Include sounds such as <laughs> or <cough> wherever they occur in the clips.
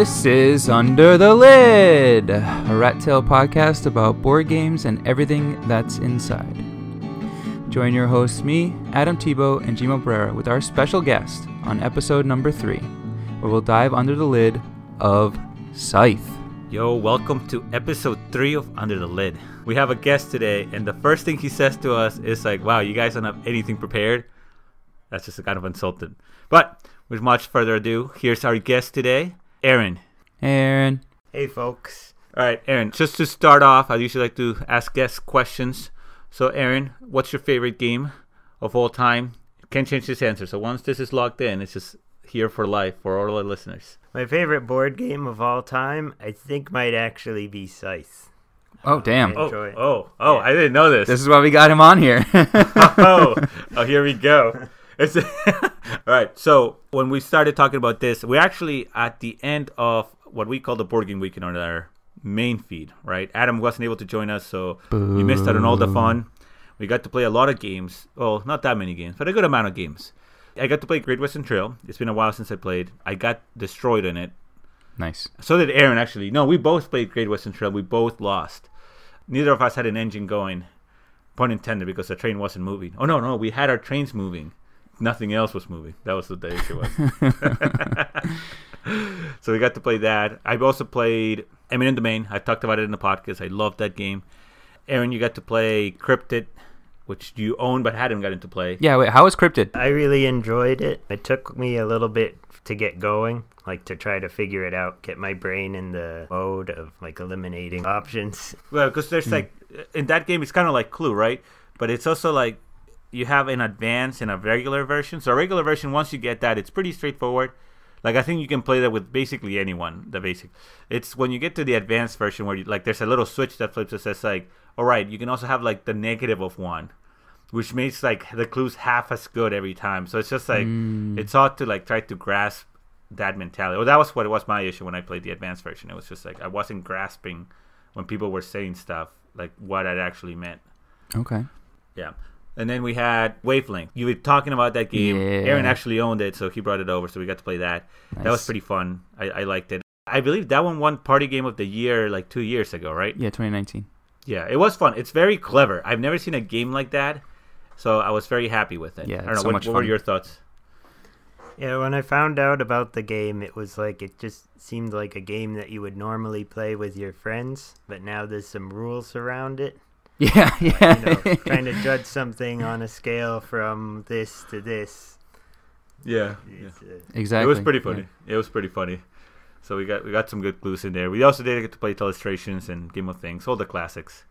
This is Under the Lid, a Rat Tale podcast about board games and everything that's inside. Join your hosts, me, Adam Thibault, and Gimo Barrera, with our special guest on episode number three, where we'll dive under the lid of Scythe. Yo, welcome to episode three of Under the Lid. We have a guest today, and the first thing he says to us is like, "Wow, you guys don't have anything prepared." That's just a kind of insulting. But with much further ado, here's our guest today, Aren. Aren. Hey, folks. All right, Aren. Just to start off, I usually like to ask guests questions. So, Aren, what's your favorite game of all time? Can't change this answer. So once this is locked in, it's just here for life for all the listeners. My favorite board game of all time, I think, might actually be Scythe. Oh, damn. Oh, Enjoy. oh, oh! I didn't know this. This is why we got him on here. <laughs> oh, <laughs> oh, here we go. It's <laughs> all right. So when we started talking about this, we're actually at the end of what we call the board game weekend on our main feed. Right? Adam wasn't able to join us, so you missed out on all the fun. We got to play a lot of games. Well, not that many games, but a good amount of games. I got to play Great Western Trail. It's been a while since I played. I got destroyed in it. nice. So did Aren, actually. No, we both played Great Western Trail. We both lost. Neither of us had an engine going. Pun intended, because the train wasn't moving. Oh, no, no. We had our trains moving. Nothing else was moving. That was what the issue was. <laughs> <laughs> so we got to play that. I've also played Eminent Domain. I talked about it in the podcast. I loved that game. Aren, you got to play Cryptid, which you own but hadn't gotten to play. Yeah, wait, how was Cryptid? I really enjoyed it. It took me a little bit to get going, like to try to figure it out, get my brain in the mode of like eliminating options. Well, because there's hmm. like in that game, it's kind of like Clue, right? But it's also like you have an advanced and a regular version. So a regular version, once you get that, it's pretty straightforward. Like I think you can play that with basically anyone. The basic. It's when you get to the advanced version where you, like there's a little switch that flips that says like, all right, you can also have like the negative of one, which makes like the clues half as good every time. So it's just like hmm. it's hard to like try to grasp that mentality. Well, that was what it was my issue when I played the advanced version. It was just like I wasn't grasping when people were saying stuff like what it actually meant. Okay. Yeah. And then we had Wavelength. You were talking about that game. Yeah. Aren actually owned it, so he brought it over, so we got to play that. That was pretty fun. I, I liked it. I believe that one won Party Game of the Year like two years ago, right? Yeah, 2019. Yeah, it was fun. It's very clever. I've never seen a game like that, so I was very happy with it. Yeah, I don't know. so what much what were your thoughts? Yeah, when I found out about the game, it was like it just seemed like a game that you would normally play with your friends, but now there's some rules around it. <laughs> Yeah, yeah. You know, trying to judge something on a scale from this to this. Yeah, is, uh, exactly. it was pretty yeah. funny. It was pretty funny. So we got we got some good clues in there. We also did get to play Illustrations and Game of Things, all the classics.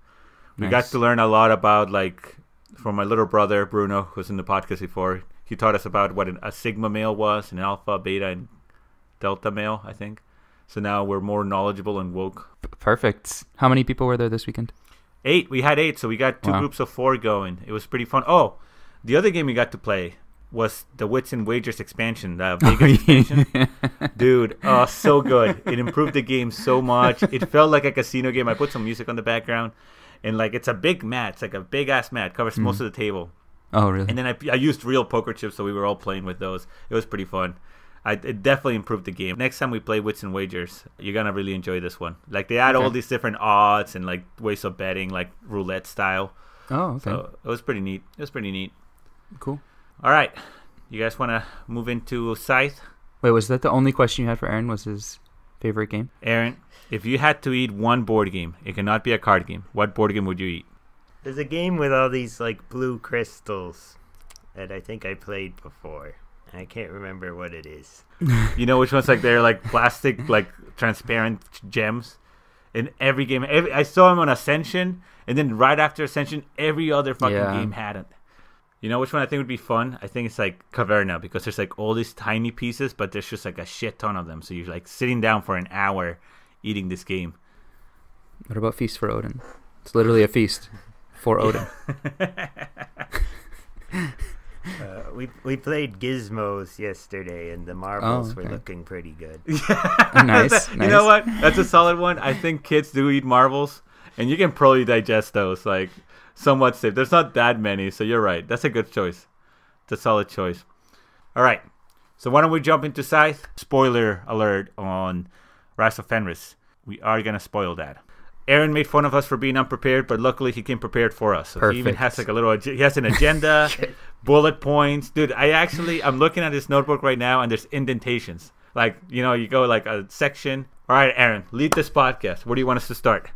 We got to learn a lot about like from my little brother Bruno, who's in the podcast before. He taught us about what an, a sigma male was, an alpha, beta, and delta male. I think. So now we're more knowledgeable and woke. P- Perfect. How many people were there this weekend? Eight. We had eight, so we got two Wow. groups of four going. It was pretty fun. Oh, the other game we got to play was the Wits and Wagers expansion, the <laughs> Vegas expansion. Dude, oh, so good. It improved the game so much. It felt like a casino game. I put some music on the background, and like it's a big mat. It's like a big ass mat, covers mm. most of the table. Oh, really? And then I, I used real poker chips, so we were all playing with those. It was pretty fun. I, it definitely improved the game. Next time we play Wits and Wagers, you're gonna really enjoy this one. Like they add all these different odds and like ways of betting, like roulette style. oh, okay. So it was pretty neat. It was pretty neat. cool. All right, you guys want to move into Scythe? Wait, was that the only question you had for Aren? Was his favorite game? Aren, if you had to eat one board game, it cannot be a card game. What board game would you eat? There's a game with all these like blue crystals that I think I played before. I can't remember what it is. <laughs> You know which ones like they're like plastic, like transparent gems. In every game, every, I saw them on Ascension, and then right after Ascension, every other fucking Yeah. game had it. You know which one I think would be fun? I think it's like Caverna because there's like all these tiny pieces, but there's just like a shit ton of them. So you're like sitting down for an hour eating this game. What about Feast for Odin? It's literally a feast for <laughs> Odin. <laughs> We we played Gizmos yesterday, and the marbles oh, okay. were looking pretty good. <laughs> <laughs> nice, You nice. know what? That's a solid one. I think kids do eat marbles, and you can probably digest those like somewhat safe. There's not that many, so you're right. That's a good choice. It's a solid choice. All right. So why don't we jump into Scythe? Spoiler alert on Rise of Fenris. We are gonna spoil that. Aren made fun of us for being unprepared, but luckily he came prepared for us. So he even has like a little. He has an agenda, <laughs> bullet points, dude. I actually I'm looking at his notebook right now, and there's indentations. Like you know, you go like a section. All right, Aren, lead this podcast. Where do you want us to start?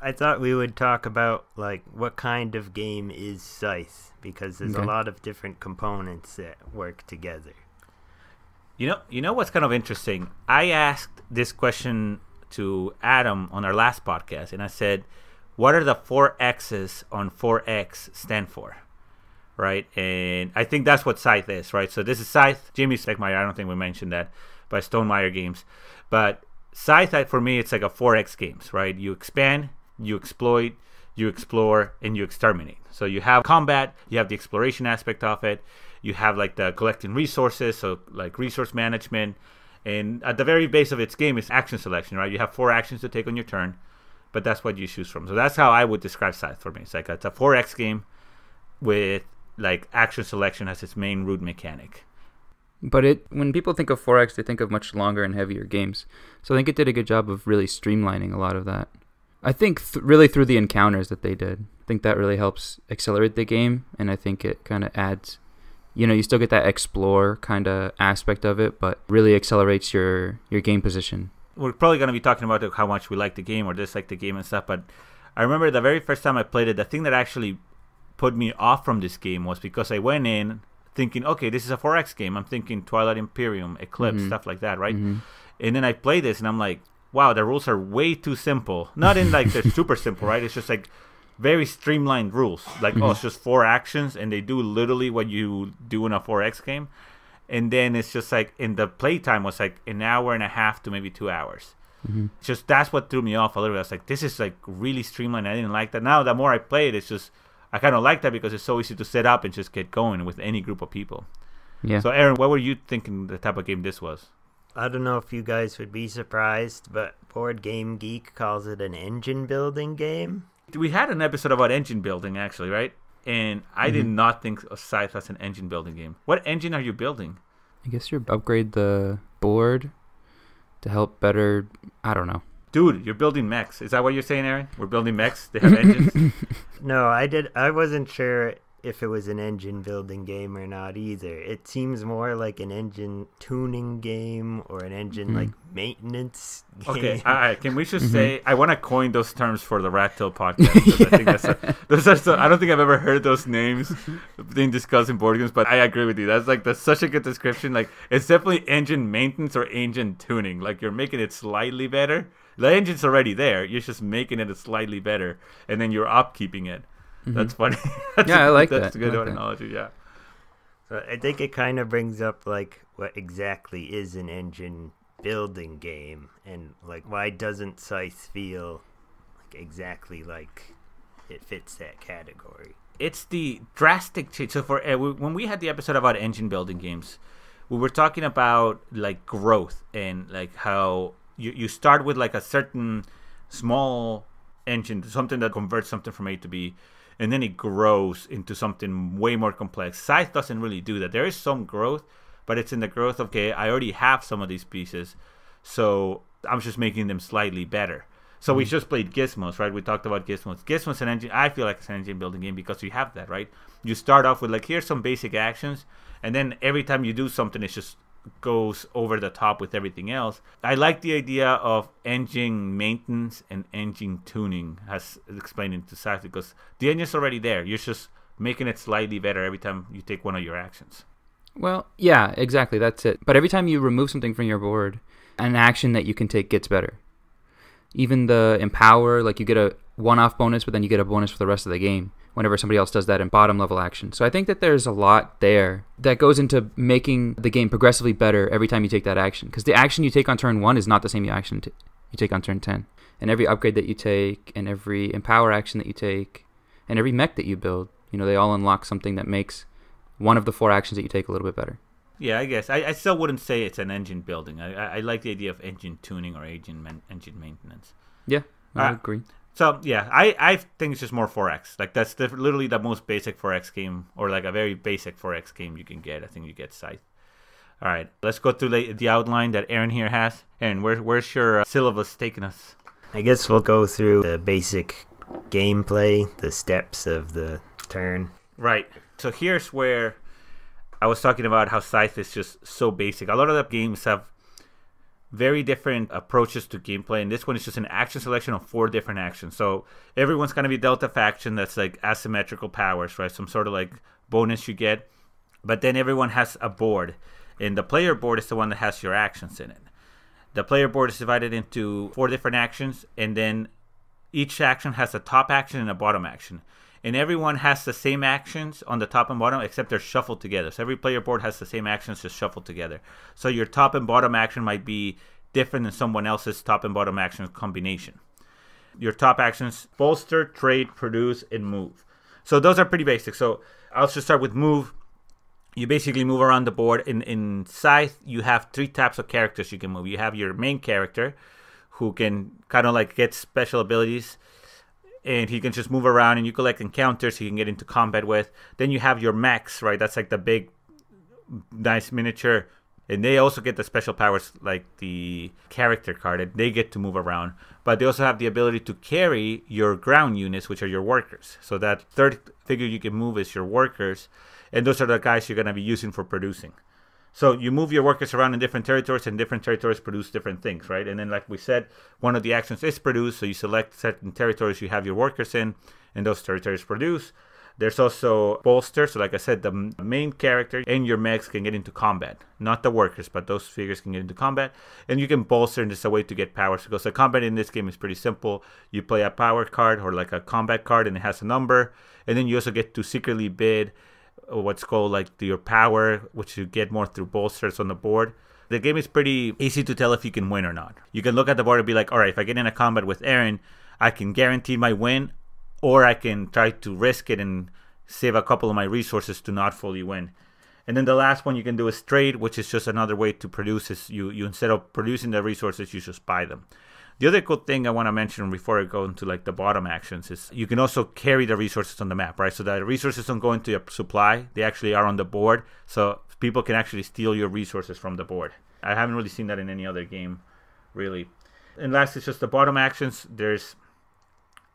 I thought we would talk about like what kind of game is Scythe because there's Okay. a lot of different components that work together. You know, you know what's kind of interesting. I asked this question to Adam on our last podcast, and I said, "What are the four X's on four X stand for?" Right, and I think that's what Scythe is, right? So this is Scythe. Jamey Stegmaier. I don't think we mentioned that by Stonemaier Games, but Scythe for me, it's like a four X games, right? You expand, you exploit, you explore, and you exterminate. So you have combat, you have the exploration aspect of it, you have like the collecting resources, so like resource management, and at the very base of its game is action selection, right? You have four actions to take on your turn, but that's what you choose from. So that's how I would describe Scythe for me. It's like it's a 4x game with like action selection as its main root mechanic. But it when people think of 4X, they think of much longer and heavier games. So I think it did a good job of really streamlining a lot of that. I think th- really through the encounters that they did. I think that really helps accelerate the game, and I think it kind of adds. You know, you still get that explore kind of aspect of it, but really accelerates your your game position. We're probably going to be talking about how much we like the game or dislike the game and stuff, but I remember the very first time I played it, the thing that actually put me off from this game was because I went in thinking, okay, this is a 4X game. I'm thinking Twilight Imperium, Eclipse, Mhm. stuff like that, right? Mhm. And then I play this and I'm like, wow, the rules are way too simple. Not in like they're super simple, right? It's just like very streamlined rules. Like, oh, it's just four actions and they do literally what you do in a 4X game. And then it's just like in the playtime was like an hour and a half to maybe two hours. Mhm. Just that's what threw me off a little bit. I was like, this is like really streamlined. I didn't like that. Now, the more I play it, it's just, I kind of like that because it's so easy to set up and just get going with any group of people. Yeah. So, Aren, what were you thinking the type of game this was? I don't know if you guys would be surprised, but Board Game Geek calls it an engine building game. We had an episode about engine building actually, right? And I did mm-hmm. not think of Scythe as an engine building game. What engine are you building? I guess you upgrade the board to help better. I don't know. Dude, you're building mechs. Is that what you're saying, Aren? We're building mechs. They have engines. <laughs> <laughs> No, I did. I wasn't sure if it was an engine building game or not either. It seems more like an engine tuning game or an engine Mhm. like maintenance game. Okay, all right. Can we just Mhm. say I want to coin those terms for the Rat Tale podcast? 'cause I think that's a, <laughs> those are so, I don't think I've ever heard those names being discussed in board games, but I agree with you. That's like that's such a good description. Like it's definitely engine maintenance or engine tuning. Like you're making it slightly better. The engine's already there. You're just making it slightly better, and then you're upkeeping it. That's funny. <laughs> That's Yeah, a- I like that's that. a good I like that. Yeah. So I think it kind of brings up like what exactly is an engine building game and like why doesn't Scythe feel like exactly like it fits that category. it's the drastic change. So for uh, we, when we had the episode about engine building games, we were talking about like growth and like how you you start with like a certain small engine, something that converts something from A to B, and then it grows into something way more complex. Scythe doesn't really do that. There is some growth, but it's in the growth of okay, I already have some of these pieces, so I'm just making them slightly better. So we mm-hmm. just played Gizmos, right? We talked about Gizmos. Gizmos an engine. I feel like it's an engine building game because you have that, right? You start off with like here's some basic actions, and then every time you do something, it's just goes over the top with everything else. I like the idea of engine maintenance and engine tuning, as explained into Scythe, because the engine's already there. You're just making it slightly better every time you take one of your actions. Well, yeah, exactly. That's it. But every time you remove something from your board, an action that you can take gets better. Even the empower, like you get a one-off bonus, but then you get a bonus for the rest of the game whenever somebody else does that in bottom level action. So I think that there's a lot there that goes into making the game progressively better every time you take that action. Because the action you take on turn one is not the same action t- you take on turn ten. And every upgrade that you take, and every empower action that you take, and every mech that you build, you know, they all unlock something that makes one of the four actions that you take a little bit better. Yeah, I guess I, I still wouldn't say it's an engine building. I, I, I like the idea of engine tuning or engine man, engine maintenance. Yeah, I Uh, agree. So yeah, I, I think it's just more 4x. Like that's the, literally the most basic 4x game, or like a very basic 4x game you can get. I think you get Scythe. All right, let's go through the, the outline that Aren here has. Aren, where, where's your uh, syllabus taking us? I guess we'll go through the basic gameplay, the steps of the turn. Right. So here's where I was talking about how Scythe is just so basic. A lot of the games have very different approaches to gameplay, and this one is just an action selection of four different actions. So everyone's gonna be dealt a faction that's like asymmetrical powers, right? Some sort of like bonus you get, but then everyone has a board, and the player board is the one that has your actions in it. The player board is divided into four different actions, and then each action has a top action and a bottom action. And everyone has the same actions on the top and bottom, except they're shuffled together. So every player board has the same actions just shuffled together. So your top and bottom action might be different than someone else's top and bottom action combination. Your top actions bolster, trade, produce, and move. So those are pretty basic. So I'll just start with move you basically move around the board. In in Scythe, you have three types of characters you can move. You have your main character, who can kind of like get special abilities, and he can just move around and you collect encounters he can get into combat with. Then you have your mechs, right? That's like the big, nice miniature. And they also get the special powers like the character card, and they get to move around. But they also have the ability to carry your ground units, which are your workers. So that third figure you can move is your workers and those are the guys you're going to be using for producing. So you move your workers around in different territories, and different territories produce different things, right? And then, like we said, one of the actions is produce. So you select certain territories you have your workers in, and those territories produce. There's also bolster. So, like I said, the main character and your mechs can get into combat. Not the workers, but those figures can get into combat. And you can bolster, and it's a way to get powers. Because the combat in this game is pretty simple. You play a power card or like a combat card, and it has a number. And then you also get to secretly bid what's called like your power, which you get more through bolsters on the board. The game is pretty easy to tell if you can win or not. You can look at the board and be like, all right, if I get in a combat with Aren, I can guarantee my win, or I can try to risk it and save a couple of my resources to not fully win. And then the last one you can do is trade, which is just another way to produce. Is you you instead of producing the resources, you just buy them. The other cool thing I want to mention before I go into like the bottom actions is you can also carry the resources on the map, right? So the resources don't go into your supply; they actually are on the board, so people can actually steal your resources from the board. I haven't really seen that in any other game, really. And last is just the bottom actions. There's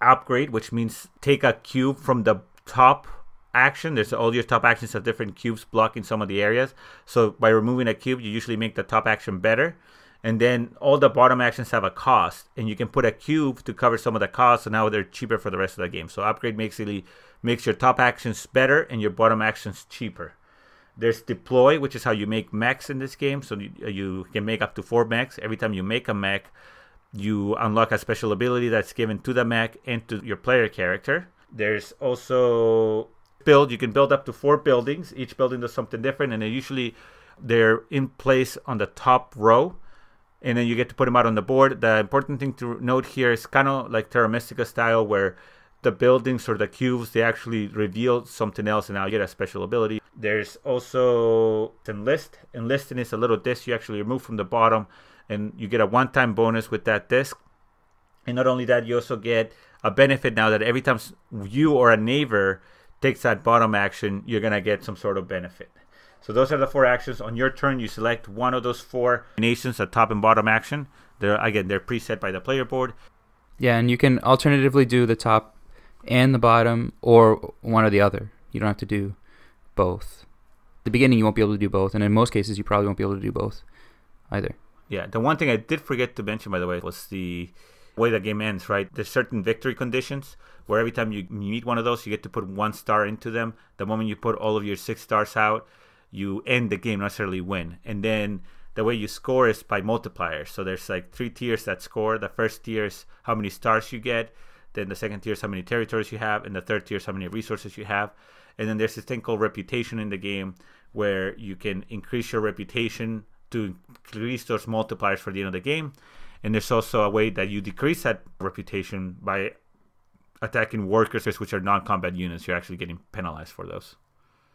upgrade, which means take a cube from the top action. There's all your top actions have different cubes blocking some of the areas. So by removing a cube, you usually make the top action better and then all the bottom actions have a cost and you can put a cube to cover some of the costs and now they're cheaper for the rest of the game. So upgrade basically makes your top actions better and your bottom actions cheaper. There's deploy which is how you make mechs in this game. So you, uh, you can make up to four mechs every time you make a mech you unlock a special ability that's given to the mech and to your player character. There's also build. You can build up to four buildings. Each building does something different and they usually they're in place on the top row and then you get to put them out on the board. The important thing to note here is kind of like Terra Mystica style, where the buildings or the cubes they actually reveal something else, and now you get a special ability. There's also enlist. Enlisting is a little disc you actually remove from the bottom, and you get a one-time bonus with that disc. And not only that, you also get a benefit now that every time you or a neighbor takes that bottom action, you're gonna get some sort of benefit. So those are the four actions. On your turn, you select one of those four nations, the top and bottom action. They're again they're preset by the player board. Yeah, and you can alternatively do the top and the bottom, or one or the other. You don't have to do both. At the beginning, you won't be able to do both, and in most cases, you probably won't be able to do both either. Yeah, the one thing I did forget to mention, by the way, was the way the game ends. Right, there's certain victory conditions where every time you meet one of those, you get to put one star into them. The moment you put all of your six stars out, you end the game, necessarily win. And then the way you score is by multipliers. So there's like three tiers that score. The first tier is how many stars you get. Then the second tier is how many territories you have, and the third tier is how many resources you have. And then there's this thing called reputation in the game where you can increase your reputation to increase those multipliers for the end of the game. And there's also a way that you decrease that reputation by attacking workers, which are non-combat units. You're actually getting penalized for those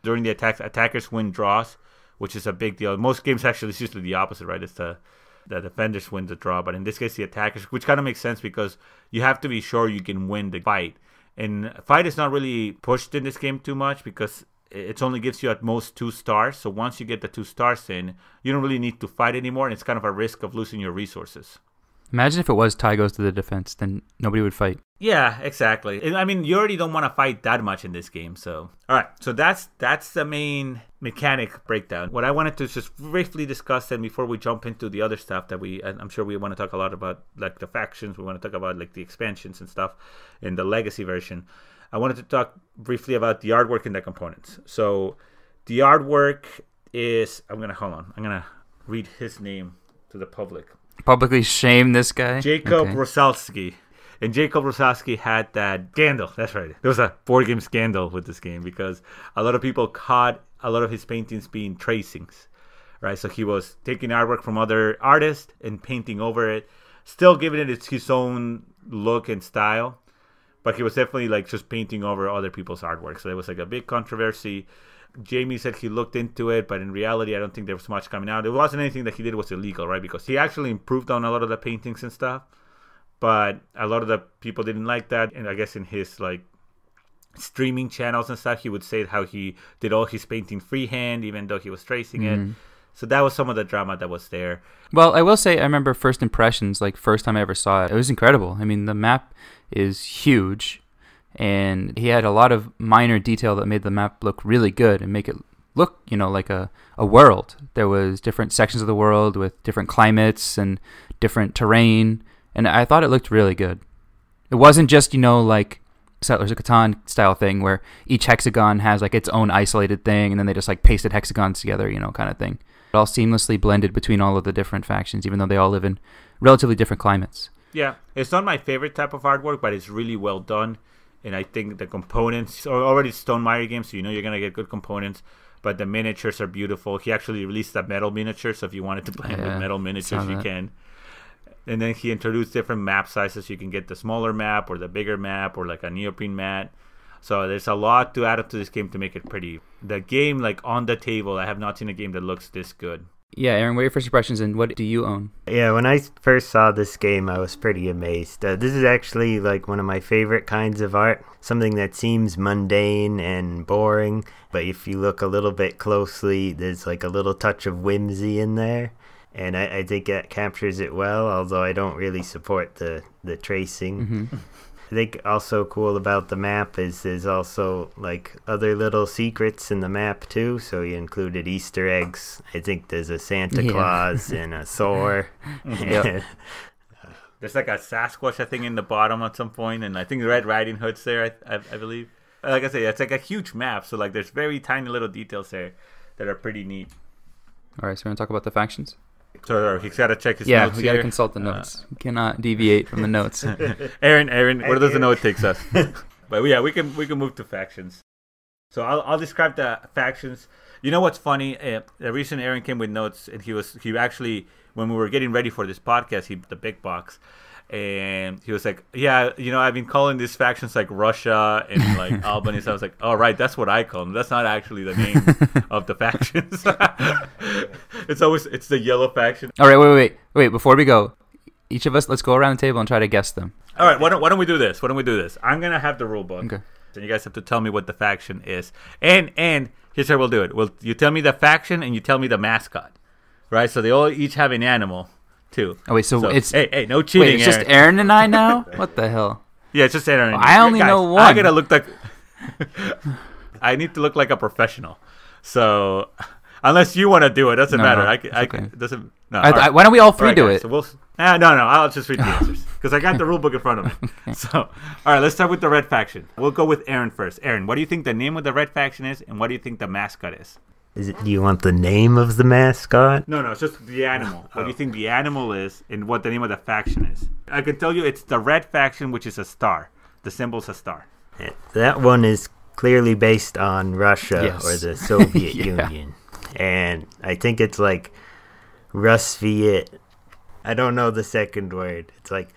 during the attacks, attackers win draws, which is a big deal. Most games actually it's usually the opposite, right? It's the the defenders win the draw, but in this case the attackers, which kind of makes sense because you have to be sure you can win the fight. And fight is not really pushed in this game too much because it only gives you at most two stars. So once you get the two stars in, you don't really need to fight anymore, and it's kind of a risk of losing your resources. Imagine if it was Ty goes to the defense, then nobody would fight. Yeah, exactly. I mean, you already don't want to fight that much in this game, so all right. So that's that's the main mechanic breakdown. What I wanted to just briefly discuss, and before we jump into the other stuff that we, I'm sure we want to talk a lot about, like the factions. We want to talk about like the expansions and stuff in the legacy version. I wanted to talk briefly about the artwork and the components. So the artwork is I'm gonna hold on. I'm gonna read his name to the public. Publicly shame this guy. Jakub Okay. Rozalski. And Jakub Rozalski had that scandal. That's right. There was a board game scandal with this game because a lot of people caught a lot of his paintings being tracings, right? So he was taking artwork from other artists and painting over it, still giving it its, his own look and style, but he was definitely like just painting over other people's artwork. So there was like a big controversy. Jamey said he looked into it, but in reality, I don't think there was much coming out. It wasn't anything that he did was illegal, right? Because he actually improved on a lot of the paintings and stuff, but a lot of the people didn't like that. And I guess in his like streaming channels and stuff, he would say how he did all his painting freehand, even though he was tracing it. Mm-hmm. So that was some of the drama that was there. Well, I will say I remember first impressions, like first time I ever saw it. It was incredible. I mean, the map is huge, and he had a lot of minor detail that made the map look really good and make it look, you know, like a, a world. There was different sections of the world with different climates and different terrain, and I thought it looked really good. It wasn't just, you know, like Settlers of Catan style thing where each hexagon has like its own isolated thing and then they just like pasted hexagons together, you know, kind of thing. It all seamlessly blended between all of the different factions, even though they all live in relatively different climates. Yeah, it's not my favorite type of artwork, but it's really well done. And I think the components are already Stonemaier games, so you know you're gonna get good components. But the miniatures are beautiful. He actually released a metal miniature, so if you wanted to play Yeah, with metal miniatures, you that. can. And then he introduced different map sizes. You can get the smaller map or the bigger map or like a neoprene mat. So there's a lot to add up to this game to make it pretty. The game, like on the table, I have not seen a game that looks this good. Yeah, Aren, what are your first impressions and what do you own? Yeah, when I first saw this game, I was pretty amazed. Uh, this is actually like one of my favorite kinds of art. Something that seems mundane and boring, but if you look a little bit closely, there's like a little touch of whimsy in there. And I, I think that captures it well, although I don't really support the, the tracing. hmm <laughs> I think also cool about the map is there's also like other little secrets in the map too. So he included Easter eggs. I think there's a Santa Yeah. Claus <laughs> and a Thor. Mm-hmm. Yep. <laughs> There's like a Sasquatch, I think, in the bottom at some point, and I think Red Riding Hood's there, I, I, I believe. Uh, like I say, it's like a huge map, so like there's very tiny little details there that are pretty neat. All right, so we're going to talk about the factions? So uh, he's got to check his yeah, notes we got to consult the Uh, notes. we cannot deviate from the notes. <laughs> Aren, Aren, where does the you. note takes us? <laughs> but yeah, we can we can move to factions. So I'll I'll describe the factions. You know what's funny? Uh, the reason Aren came with notes, and he was he actually when we were getting ready for this podcast, he the big box, and he was like, "Yeah, you know, I've been calling these factions like Russia and like <laughs> Albany." So I was like, "Oh right, that's what I call them. That's not actually the name <laughs> of the factions. <laughs> it's always it's the yellow faction." All right, wait, wait, wait. Wait, before we go, each of us, let's go around the table and try to guess them. All right, why don't, why don't we do this? Why don't we do this? I'm gonna have the rule book, Okay. and you guys have to tell me what the faction is. And and here's how we'll do it. Well, you tell me the faction, and you tell me the mascot, right? So they all each have an animal, too. Oh, wait, so, So it's. hey hey no cheating. wait, it's just Aren. Aren and I now? <laughs> What the hell? Yeah, it's just Aren. And I only Guys, know I gotta look like. <laughs> I need to look like a professional. So <laughs> unless you want to do it, doesn't No, matter. no, I, c- it's I okay. doesn't. No, I, right. Why don't we all three All right, do guys, it? So we'll, ah, no, no, I'll just read the answers because I got the rule book in front of me. So, all right, let's start with the red faction. We'll go with Aren first. Aren, what do you think the name of the red faction is, and what do you think the mascot is? Is it, do you want the name of the mascot? No, no, it's just the animal. What do you oh. think the animal is, and what the name of the faction is? I can tell you, it's the red faction, which is a star. The symbol's a star. That one is clearly based on Russia Yes. or the <laughs> Soviet Yeah. Union. And I think it's like Rusviet. I don't know the second word. It's like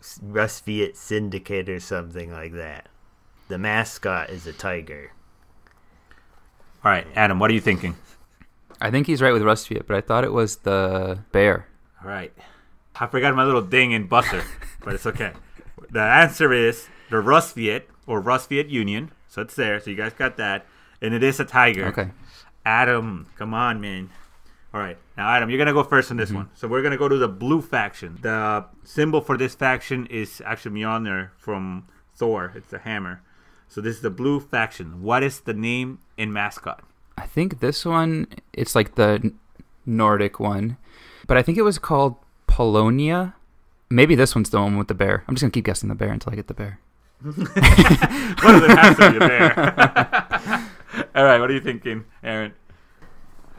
S- Rusviet Syndicate or something like that. The mascot is a tiger. All right, Adam, what are you thinking? I think he's right with Rusviet, but I thought it was the bear. All right. I forgot my little ding in buzzer, but it's okay. The answer is the Rusviet or Rusviet Union. So it's there. So you guys got that. and it is a tiger. Okay. Adam, come on, man. All right, now Adam, you're gonna go first on this Mm-hmm. one. So we're gonna go to the blue faction. The symbol for this faction is actually Mjolnir from Thor. It's a hammer. So this is the blue faction. What is the name and mascot? I think this one it's like the Nordic one, but I think it was called Polonia. Maybe this one's the one with the bear. I'm just gonna keep guessing the bear until I get the bear. One of them has to be a bear. <laughs> All right, what are you thinking, Aren?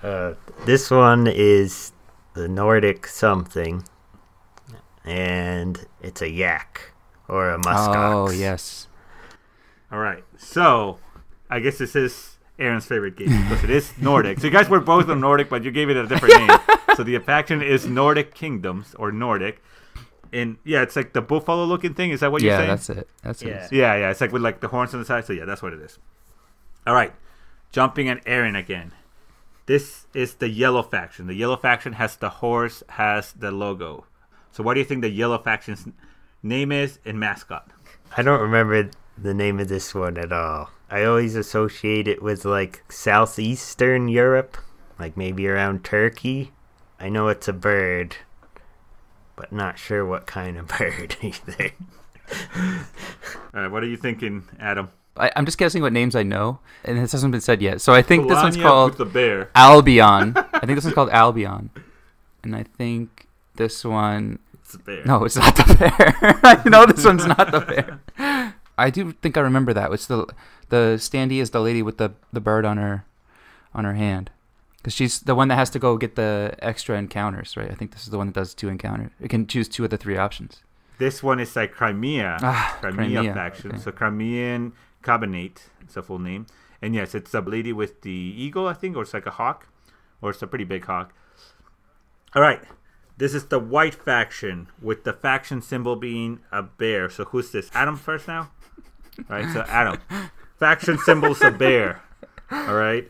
Uh, this one is the Nordic something, and it's a yak or a muskox. Oh yes. All right, so I guess this is Aren's favorite game because it is <laughs> Nordic. So you guys were both on Nordic, but you gave it a different name. So the faction is Nordic Kingdoms or Nordic, and yeah, it's like the buffalo-looking thing. Is that what you're yeah, saying? that's it. That's Yeah. it. Yeah, yeah, it's like with like the horns on the side. So yeah, that's what it is. All right, jumping at Aren again. This is the yellow faction. The yellow faction has the horse, has the logo. So what do you think the yellow faction's name is and mascot? I don't remember the name of this one at all. I always associate it with like southeastern Europe, like maybe around Turkey. I know it's a bird, but not sure what kind of <laughs> bird either. <laughs> All right, what are you thinking, Adam? I, I'm just guessing what names I know, and this hasn't been said yet. So I think this one's called the bear. Albion. <laughs> I think this one's called Albion, and I think this one. It's a bear. No, it's not the bear. I know this one's not the bear. I do think I remember that. It's the the standee is the lady with the the bird on her on her hand, because she's the one that has to go get the extra encounters, right? I think this is the one that does two encounters. It can choose two of the three options. This one is like Crimea. Ah, Crimea, Crimea, faction. okay. So Crimean Khanate. It's a full name. And yes, it's a lady with the eagle, I think, or it's like a hawk, or it's a pretty big hawk. All right. This is the white faction with the faction symbol being a bear. So who's this? Adam first now? All right, so Adam. faction symbol's a bear. All right.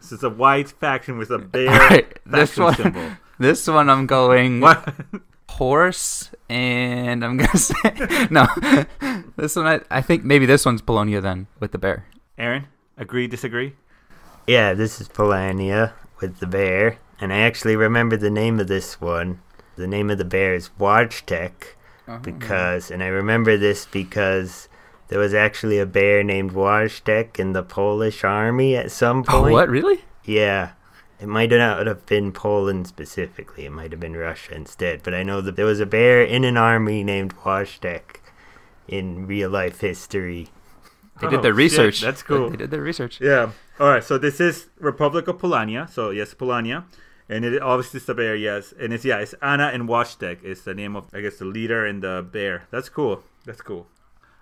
This is a white faction with a bear All right, this faction one- symbol. This one I'm going What? horse, and I'm gonna say <laughs> no. this one I, I think maybe this one's Polonia then with the bear. Aren, agree, disagree? Yeah, this is Polonia with the bear, and I actually remember the name of this one. The name of the bear is Wojtek, oh. because, and I remember this because there was actually a bear named Wojtek in the Polish army at some Oh, point. what really? Yeah. It might not have been Poland specifically. It might have been Russia instead. But I know that there was a bear in an army named Wojtek in real life history. They Oh, did their oh, shit, research. that's cool. They did their research. Yeah. All right. So this is Republic of Polania. So yes, Polania, and it obviously is the bear. Yes, and it's yeah, it's Anna and Wojtek is the name of I guess the leader and the bear. That's cool. That's cool.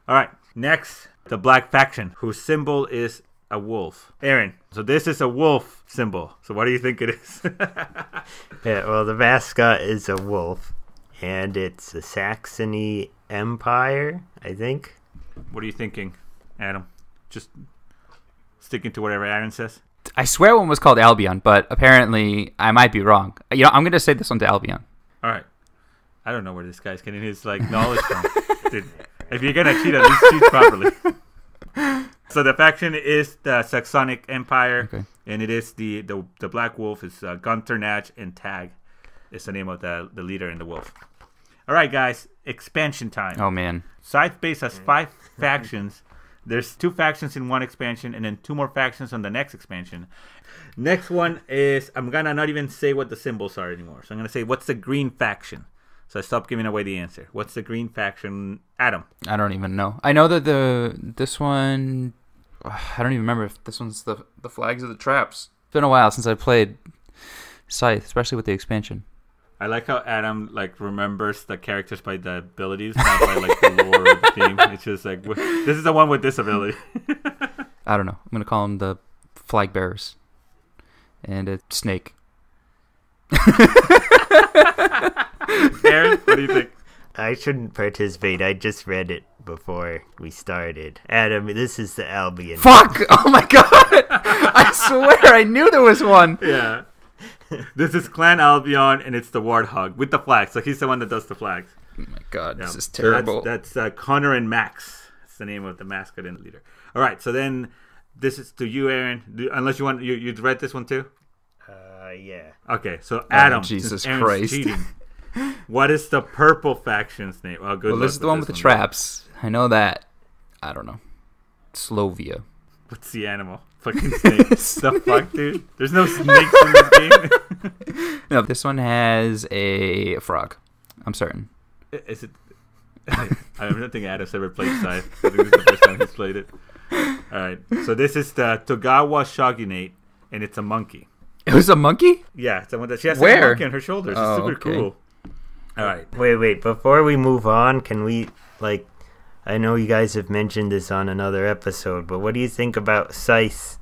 All right. Next, the Black faction, whose symbol is a wolf. Aren. So this is a wolf symbol. So what do you think it is? <laughs> Yeah, well, the mascot is a wolf, and it's the Saxony Empire, I think. what are you thinking, Adam? Just sticking to whatever Aren says. I swear one was called Albion, but apparently I might be wrong. You know, I'm gonna say this one's Albion. All right. I don't know where this guy's getting his like knowledge from. <laughs> Dude, if you're gonna cheat, at least cheat properly. <laughs> so the faction is the Saxonic Empire, Okay. and it is the the, the Black Wolf is uh, Gunther Nacht and Tag. Is the name of the the leader and the wolf. All right, guys. Expansion time. Oh man. Scythe Base has five factions. There's two factions in one expansion, and then two more factions on the next expansion. Next one is I'm gonna not even say what the symbols are anymore. So I'm gonna say what's the green faction. So I stop giving away the answer. What's the green faction, Adam? I don't even know. I know that the this one <sighs> I don't even remember if this one's the the flags of the traps. It's been a while since I played Scythe, especially with the expansion. I like how Adam like remembers the characters by the abilities, not by like the lore of the game. It's just like this is the one with this ability. <laughs> I don't know. I'm gonna call them the flag bearers, and it's snake. <laughs> Aren, what do you think? I shouldn't participate. I just read it before we started. Adam, this is the Albion. Fuck! <laughs> Oh my god! I swear I knew there was one. Yeah. This is Clan Albion, and it's the Warthog with the flags. So he's the one that does the flags. Oh my god, this is terrible. That's, that's uh, Connor and Max. That's the name of the mascot and the leader. All right, so then this is to you, Aren. Do, unless you want, you you'd read this one too. Uh, yeah. Okay, so Adam, Oh, Jesus Christ. cheating, <laughs> what is the purple faction's name? Well, good Well, this is the one with the one. traps. I know that. I don't know. Slovia. What's the animal? Fucking snake. <laughs> the fuck, dude? There's no snakes in this game. <laughs> No, this one has a frog. I'm certain. Is it? I don't think Adam's ever played Scythe. I think this is the first time he's played it. All right, so this is the Togawa Shogunate, and it's a monkey. It was a monkey? Yeah, it's the one that she has Where? a monkey on her shoulders. It's Oh, super okay. cool. All right, Wait, wait. Before we move on, can we like? I know you guys have mentioned this on another episode, but what do you think about Scythe?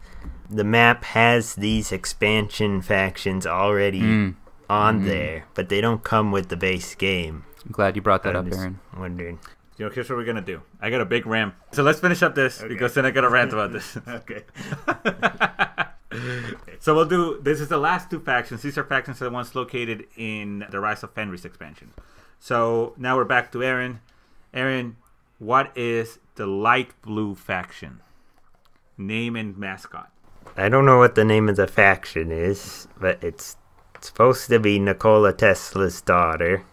The map has these expansion factions already Mm. on there, but they don't come with the base game. I'm glad you brought that I'm up, Aren. wondering. you know, here's what we're gonna do. I got a big rant, so let's finish up this because then I got to rant about this. <laughs> Okay. <laughs> <laughs> So we'll do. This is the last two factions. These are factions that ones located in the Rise of Fenris expansion. So now we're back to Aren. Aren, what is the light blue faction? Name and mascot. I don't know what the name of the faction is, but it's supposed to be Nikola Tesla's daughter.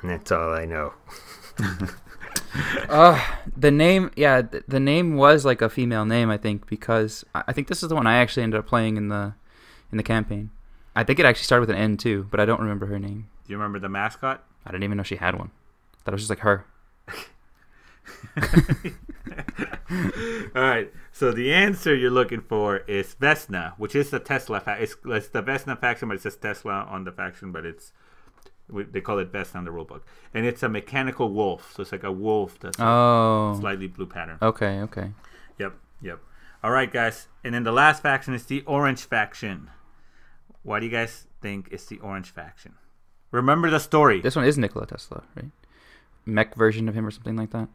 And that's all I know. <laughs> <laughs> Uh, the name, yeah, th- the name was like a female name, I think, because I think this is the one I actually ended up playing in the in the campaign. I think it actually started with an N too, but I don't remember her name. Do you remember the mascot? I didn't even know she had one. Thought it was just like her. <laughs> All right. So the answer you're looking for is Vesna, which is the Tesla. Fa- it's, it's the Vesna faction, but it says Tesla on the faction, but it's we- they call it best on the rulebook, and it's a mechanical wolf. So it's like a wolf that's a Oh, slightly blue pattern. okay, okay. Yep, yep. All right, guys. And then the last faction is the Orange faction. Why do you guys think it's the Orange faction? Remember the story. This one is Nikola Tesla, right? Mech version of him or something like that.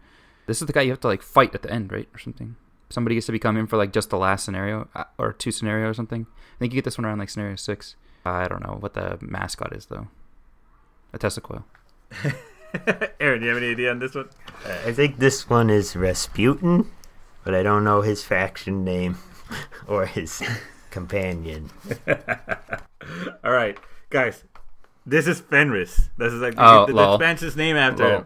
This is the guy you have to like fight at the end, right, or something. Somebody gets to become him for like just the last scenario uh, or two scenario or something. I think you get this one around like scenario six. I don't know what the mascot is though. A Tesla coil. <laughs> Aren, do you have any idea on this one? Uh, I think this one is Rasputin, but I don't know his faction name <laughs> or his <laughs> companion. All right, guys. This is Fenris. This is like Oh, the, the lol. name after him.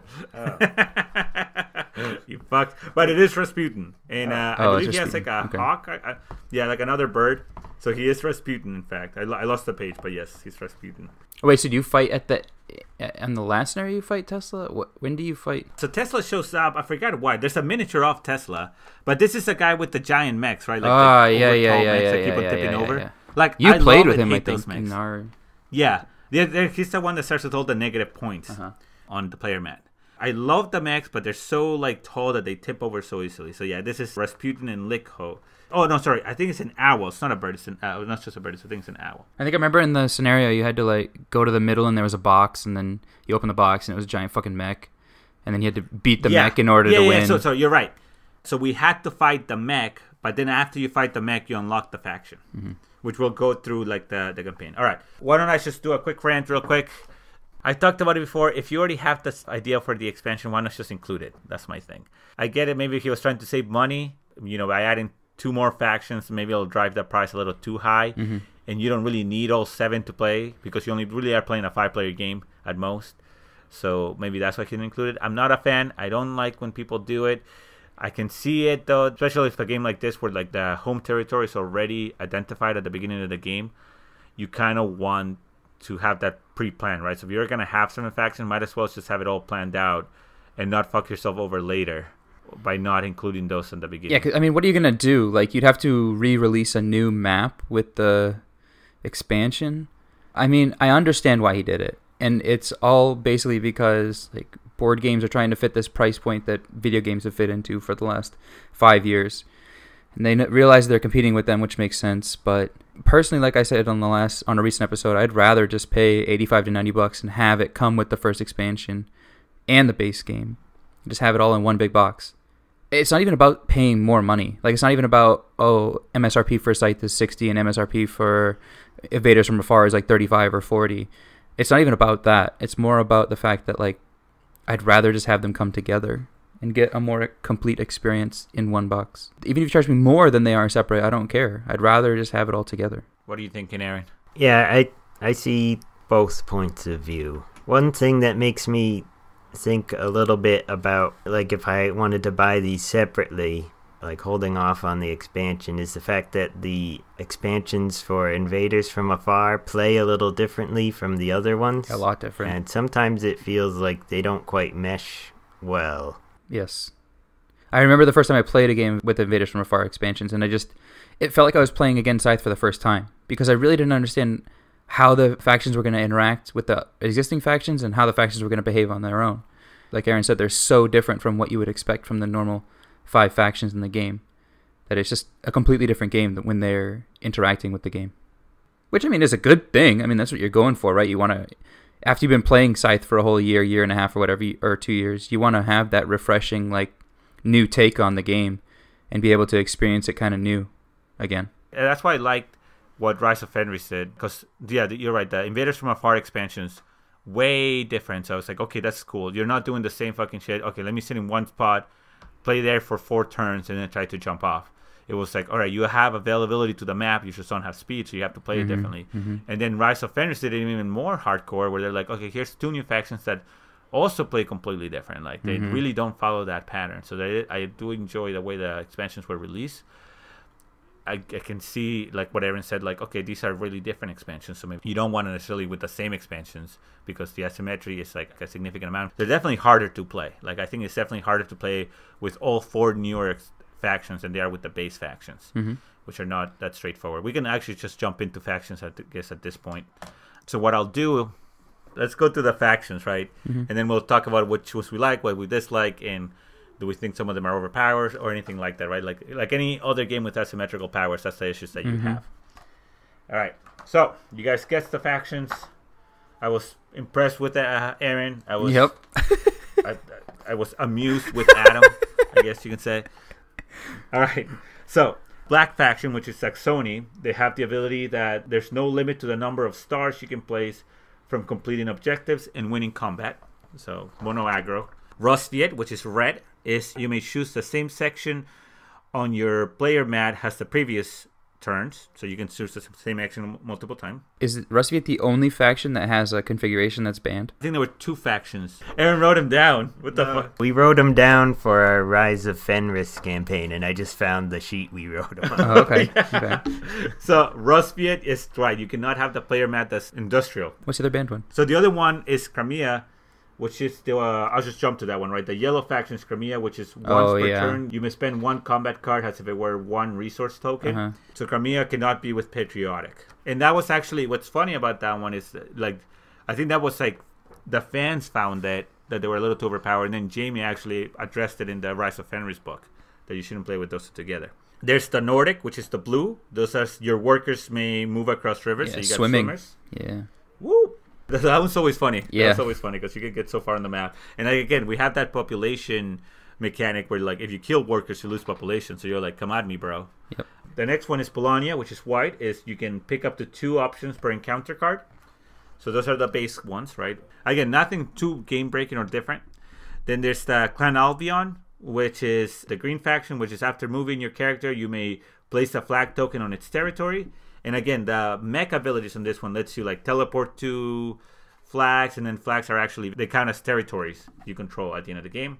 you fucked. But it is Rasputin, and uh, I Oh, it's believe he has like a Okay. hawk. I, I, yeah, like another bird. So he is Rasputin. In fact, I, I lost the page, but yes, he's Rasputin. Oh, wait, so do you fight at the in the last scenario? You fight Tesla. What? When do you fight? So Tesla shows up. I forgot why. There's a miniature of Tesla, but this is a guy with the giant mechs, right? Like Ah, the yeah, yeah, yeah, yeah, yeah, keep yeah, tipping yeah, over. yeah. Like You I played with him, I think, in our. Yeah, yeah. there- He's the one that starts with all the negative points Uh-huh. on the player mat. I love the mechs, but they're so like tall that they tip over so easily. So yeah, this is Rasputin and Likho. Oh no, sorry. I think it's an owl. It's not a bird. It's an uh, not just a bird. It's, I think it's an owl. I think I remember in the scenario you had to like go to the middle and there was a box and then you open the box and it was a giant fucking mech, and then you had to beat the yeah. mech in order yeah, to yeah, win. So, so you're right. So we had to fight the mech, but then after you fight the mech, you unlock the faction, Mm-hmm. which will go through like the the campaign. All right. Why don't I just do a quick rant real quick? I talked about it before. If you already have this idea for the expansion, why not just include it? That's my thing. I get it. Maybe he was trying to save money. You know, by adding two more factions, maybe it'll drive the price a little too high, Mm-hmm. and you don't really need all seven to play because you only really are playing a five-player game at most. So maybe that's why he didn't include it. I'm not a fan. I don't like when people do it. I can see it though, especially if a game like this where like the home territory is already identified at the beginning of the game. You kind of want to have that pre-planned, right? So if you're gonna have some faction, might as well just have it all planned out and not fuck yourself over later by not including those in the beginning. Yeah, I mean, what are you gonna do? Like, you'd have to re-release a new map with the expansion. I mean, I understand why he did it, and it's all basically because like board games are trying to fit this price point that video games have fit into for the last five years, and they realize they're competing with them, which makes sense. But personally, like I said on the last on a recent episode, I'd rather just pay eighty-five to ninety bucks and have it come with the first expansion and the base game, just have it all in one big box it's not even about paying more money. Like it's not even about oh MSRP for Scythe is sixty and MSRP for Invaders from Afar is like thirty five or forty. It's not even about that. It's more about the fact that like I'd rather just have them come together and get a more complete experience in one box. Even if you charge me more than they are separate, I don't care. I'd rather just have it all together. What are you thinking, Aren? Yeah, I I see both points of view. One thing that makes me think a little bit about like if I wanted to buy these separately, like holding off on the expansion is the fact that the expansions for Invaders from Afar play a little differently from the other ones. A lot different. And sometimes it feels like they don't quite mesh well. Yes. I remember the first time I played a game with Invaders from Afar expansions, and I just, it felt like I was playing again Scythe for the first time because I really didn't understand how the factions were going to interact with the existing factions and how the factions were going to behave on their own. Like Aren said, they're so different from what you would expect from the normal five factions in the game that it's just a completely different game when they're interacting with the game. Which I mean is a good thing. I mean that's what you're going for, right? You want to after you've been playing Scythe for a whole year, year and a half or whatever or 2 years, you want to have that refreshing like new take on the game and be able to experience it kind of new again. And that's why I liked what Rise of Fenris did because yeah, you're right. The Invaders from Afar expansions way different. So I was like, okay, that's cool. You're not doing the same fucking shit. Okay, let me sit in one spot, play there for four turns, and then try to jump off. It was like, all right, you have availability to the map, you just don't have speed, so you have to play Mhm, it differently. mhm. And then Rise of Fenris did it even more hardcore, where they're like, okay, here's two new factions that also play completely different. Like they Mhm. really don't follow that pattern. So they, I do enjoy the way the expansions were released. I, I can see like what Aren said, like okay, these are really different expansions. So maybe you don't want to necessarily with the same expansions because the asymmetry is like a significant amount. They're definitely harder to play. Like I think it's definitely harder to play with all four newer ex- factions than they are with the base factions, Mhm. which are not that straightforward. We can actually just jump into factions, I guess, at this point. So what I'll do, let's go to the factions, right? Mhm. And then we'll talk about which ones we like, what we dislike, and do we think some of them are overpowered or anything like that, right? Like like any other game with asymmetrical powers, that's the issues that you Mhm. have. All right, so you guys guessed the factions. I was impressed with uh, Aren. I was Yep. <laughs> I, I was amused with Adam, I guess you can say. All right. So, Black Faction, which is Saxony, they have the ability that there's no limit to the number of stars you can place from completing objectives and winning combat. So, mono aggro. Rusviet, which is red, is you may choose the same section on your player mat as the previous turns. So, you can choose the same action multiple times. Is Rusviet the only faction that has a configuration that's banned? I think there were two factions. Aren wrote them down. What the fuck? We wrote them down for our Rise of Fenris campaign, and I just found the sheet we wrote them on. Oh, okay. <laughs> okay. So Rusviet is right. You cannot have the player mat that's industrial. What's the other banned one? So the other one is Crimea, which is the. Uh, I'll just jump to that one. Right, the yellow faction is Crimea, which is once Oh, per yeah. turn you may spend one combat card as if it were one resource token. Uh-huh. So Crimea cannot be with patriotic. And that was actually what's funny about that one is like, I think that was like the fans found that that they were a little too overpowered, and then Jamey actually addressed it in the Rise of Fenris book that you shouldn't play with those two together. There's the Nordic, which is the blue. Those are your workers may move across rivers. so Yeah, you got swimming. swimmers. Yeah. Woo! That one's always funny. Yeah. That's always funny because you can get so far on the map. And like, again, we have that population mechanic where like if you kill workers, you lose population. So you're like, come at me, bro. Yep. The next one is Polania, which is white. Is you can pick up to two options per encounter card. So those are the base ones, right? Again, nothing too game breaking or different. Then there's the Clan Albion, which is the green faction, which is after moving your character, you may place a flag token on its territory. And again, the mech abilities on this one lets you like teleport to flags, and then flags are actually they count as territories you control at the end of the game.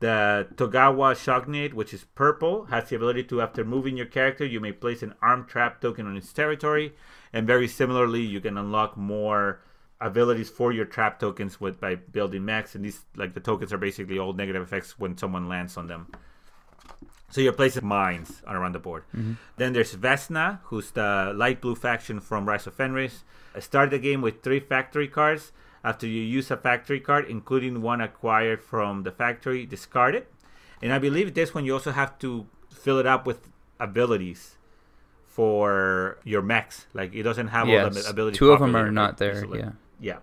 The Togawa Shogunate, which is purple, has the ability to, after moving your character, you may place an arm trap token on its territory. And very similarly, you can unlock more abilities for your trap tokens with by building mechs. And these, like the tokens, are basically all negative effects when someone lands on them. So you're placing mines on around the board. Mm-hmm. Then there's Vesna, who's the light blue faction from Rise of Fenris. Start the game with three factory cards. After you use a factory card, including one acquired from the factory, discard it. And I believe this one you also have to fill it up with abilities for your mechs. Like it doesn't have all the Yes. abilities. Two of them are not there. Yeah. Yeah.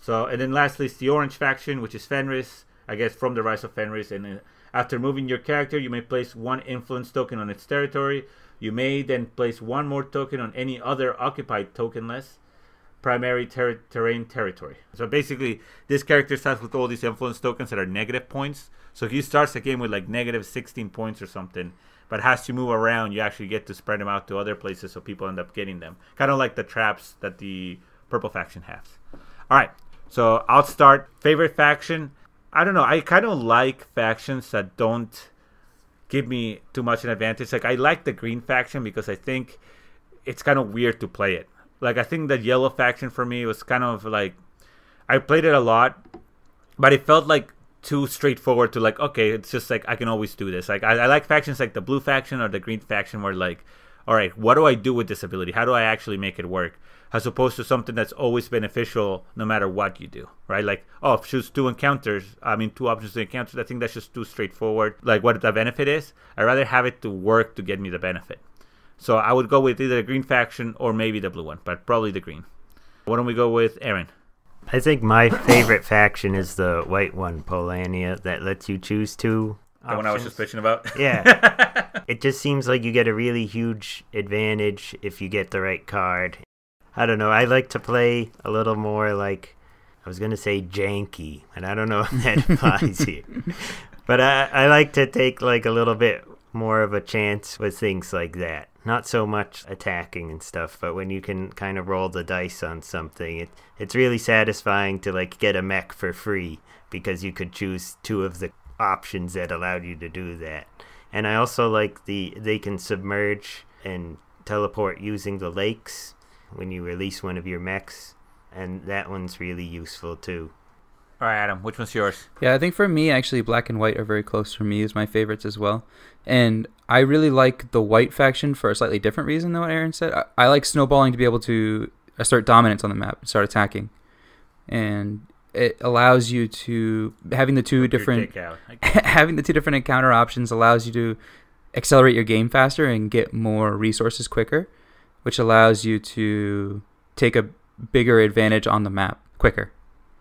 So and then lastly, it's the orange faction, which is Fenris. I guess from the Rise of Fenris. And after moving your character, you may place one influence token on its territory. You may then place one more token on any other occupied token list primary ter- terrain territory. So basically, this character starts with all these influence tokens that are negative points. So he starts the game with like negative 16 points or something, but has to move around, you actually get to spread them out to other places so people end up getting them. Kind of like the traps that the purple faction has. All right, so I'll start. Favorite faction? I don't know. I kind of like factions that don't give me too much an advantage. Like I like the green faction because I think it's kind of weird to play it. Like I think the yellow faction for me was kind of like I played it a lot, but it felt like too straightforward to like okay, it's just like I can always do this. Like I, I like factions like the blue faction or the green faction where like, all right, what do I do with this ability? How do I actually make it work? As opposed to something that's always beneficial no matter what you do, right? Like, oh, choose two encounters. I mean, two options to encounters. I think that's just too straightforward. Like, what the benefit is. I'd rather have it to work to get me the benefit. So I would go with either the green faction or maybe the blue one, but probably the green. Why don't we go with Aren? I think my favorite faction is the white one, Polania, that lets you choose two. The one I was just bitching about. Yeah. <laughs> it just seems like you get a really huge advantage if you get the right card. I don't know. I like to play a little more like I was gonna say janky, and I don't know <laughs> if that applies here. But I, I like to take like a little bit more of a chance with things like that. Not so much attacking and stuff, but when you can kind of roll the dice on something, it it's really satisfying to like get a mech for free because you could choose two of the options that allowed you to do that. And I also like the they can submerge and teleport using the lakes when you release one of your mechs, and that one's really useful too. All right, Adam, which one's yours? Yeah, I think for me, actually, black and white are very close for me as my favorites as well. And I really like the white faction for a slightly different reason than what Aren said. I, I like snowballing to be able to uh, assert dominance on the map, and start attacking, and it allows you to having the two different <laughs> having the two different encounter options allows you to accelerate your game faster and get more resources quicker which allows you to take a bigger advantage on the map quicker.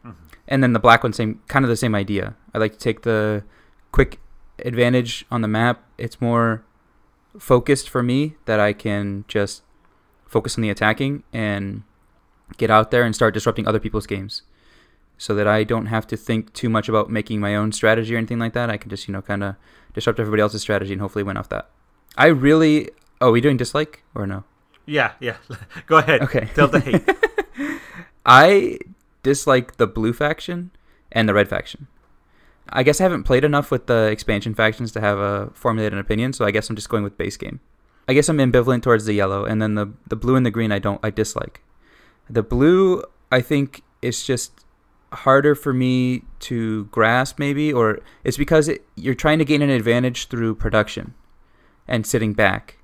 Mm-hmm. And then the black one, same kind of the same idea. I like to take the quick advantage on the map. It's more focused for me that I can just focus on the attacking and get out there and start disrupting other people's games so that I don't have to think too much about making my own strategy or anything like that. I can just, you know, kind of disrupt everybody else's strategy and hopefully win off that. I really. Oh, are we doing dislike or no? Yeah, yeah. <laughs> Go ahead. Okay. Tell the hate. <laughs> I dislike the blue faction and the red faction. I guess I haven't played enough with the expansion factions to have a formulated opinion, so I guess I'm just going with base game. I guess I'm ambivalent towards the yellow, and then the the blue and the green I don't I dislike. The blue I think is just harder for me to grasp maybe or it's because it, you're trying to gain an advantage through production and sitting back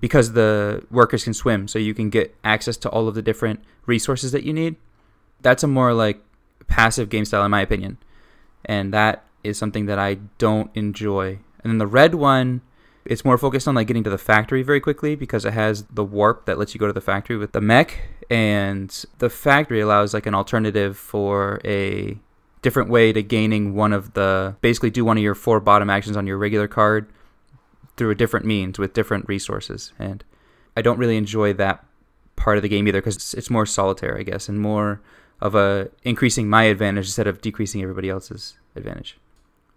because the workers can swim, so you can get access to all of the different resources that you need. That's a more like passive game style, in my opinion, and that is something that I don't enjoy. And then the red one, it's more focused on like getting to the factory very quickly because it has the warp that lets you go to the factory with the mech, and the factory allows like an alternative for a different way to gaining one of the basically do one of your four bottom actions on your regular card through a different means with different resources. And I don't really enjoy that part of the game either because it's, more solitaire, I guess, and more of a increasing my advantage instead of decreasing everybody else's advantage.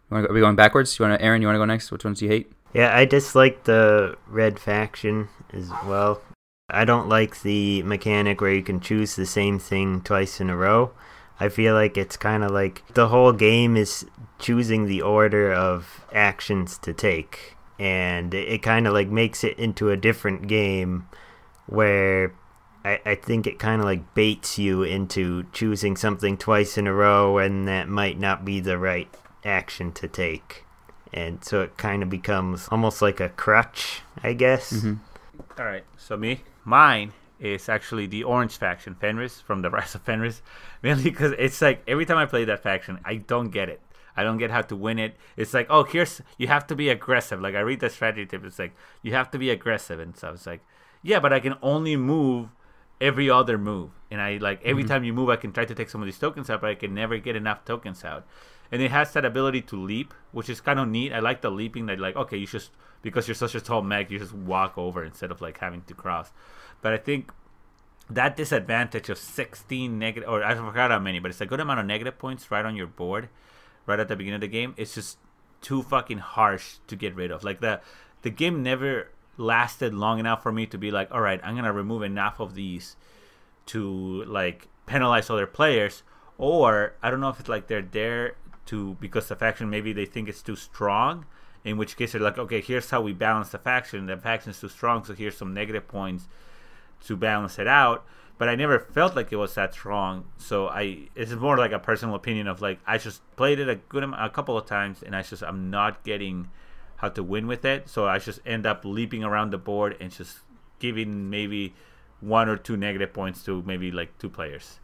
Go, are we going backwards? You want to, Aren? You want to go next? Which ones do you hate? Yeah, I dislike the red faction as well. I don't like the mechanic where you can choose the same thing twice in a row. I feel like it's kind of like the whole game is choosing the order of actions to take and it, it kind of like makes it into a different game where I, I think it kind of like baits you into choosing something twice in a row and that might not be the right action to take. And so it kind of becomes almost like a crutch, I guess. Mm-hmm. All right, so me, mine is actually the orange faction, Fenris from the <laughs> Rise of Fenris, mainly because it's like every time I play that faction, I don't get it. I don't get how to win it. It's like, oh, here's you have to be aggressive. Like I read the strategy tip, it's like you have to be aggressive, and so it's like, yeah, but I can only move every other move, and I like every mm-hmm. time you move, I can try to take some of these tokens out, but I can never get enough tokens out. And it has that ability to leap, which is kind of neat. I like the leaping that like, okay, you just because you're such a tall mech, you just walk over instead of like having to cross. But I think that disadvantage of 16 negative, or I forgot how many, but it's a good amount of negative points right on your board, right at the beginning of the game. It's just too fucking harsh to get rid of. Like the the game never lasted long enough for me to be like, all right, I'm gonna remove enough of these to like penalize other players, or I don't know if it's like they're there to because the faction maybe they think it's too strong. In which case they're like, okay, here's how we balance the faction. The faction is too strong, so here's some negative points to balance it out. But I never felt like it was that strong. So I, it's more like a personal opinion of like I just played it a good a couple of times, and I just I'm not getting how to win with it. So I just end up leaping around the board and just giving maybe one or two negative points to maybe like two players,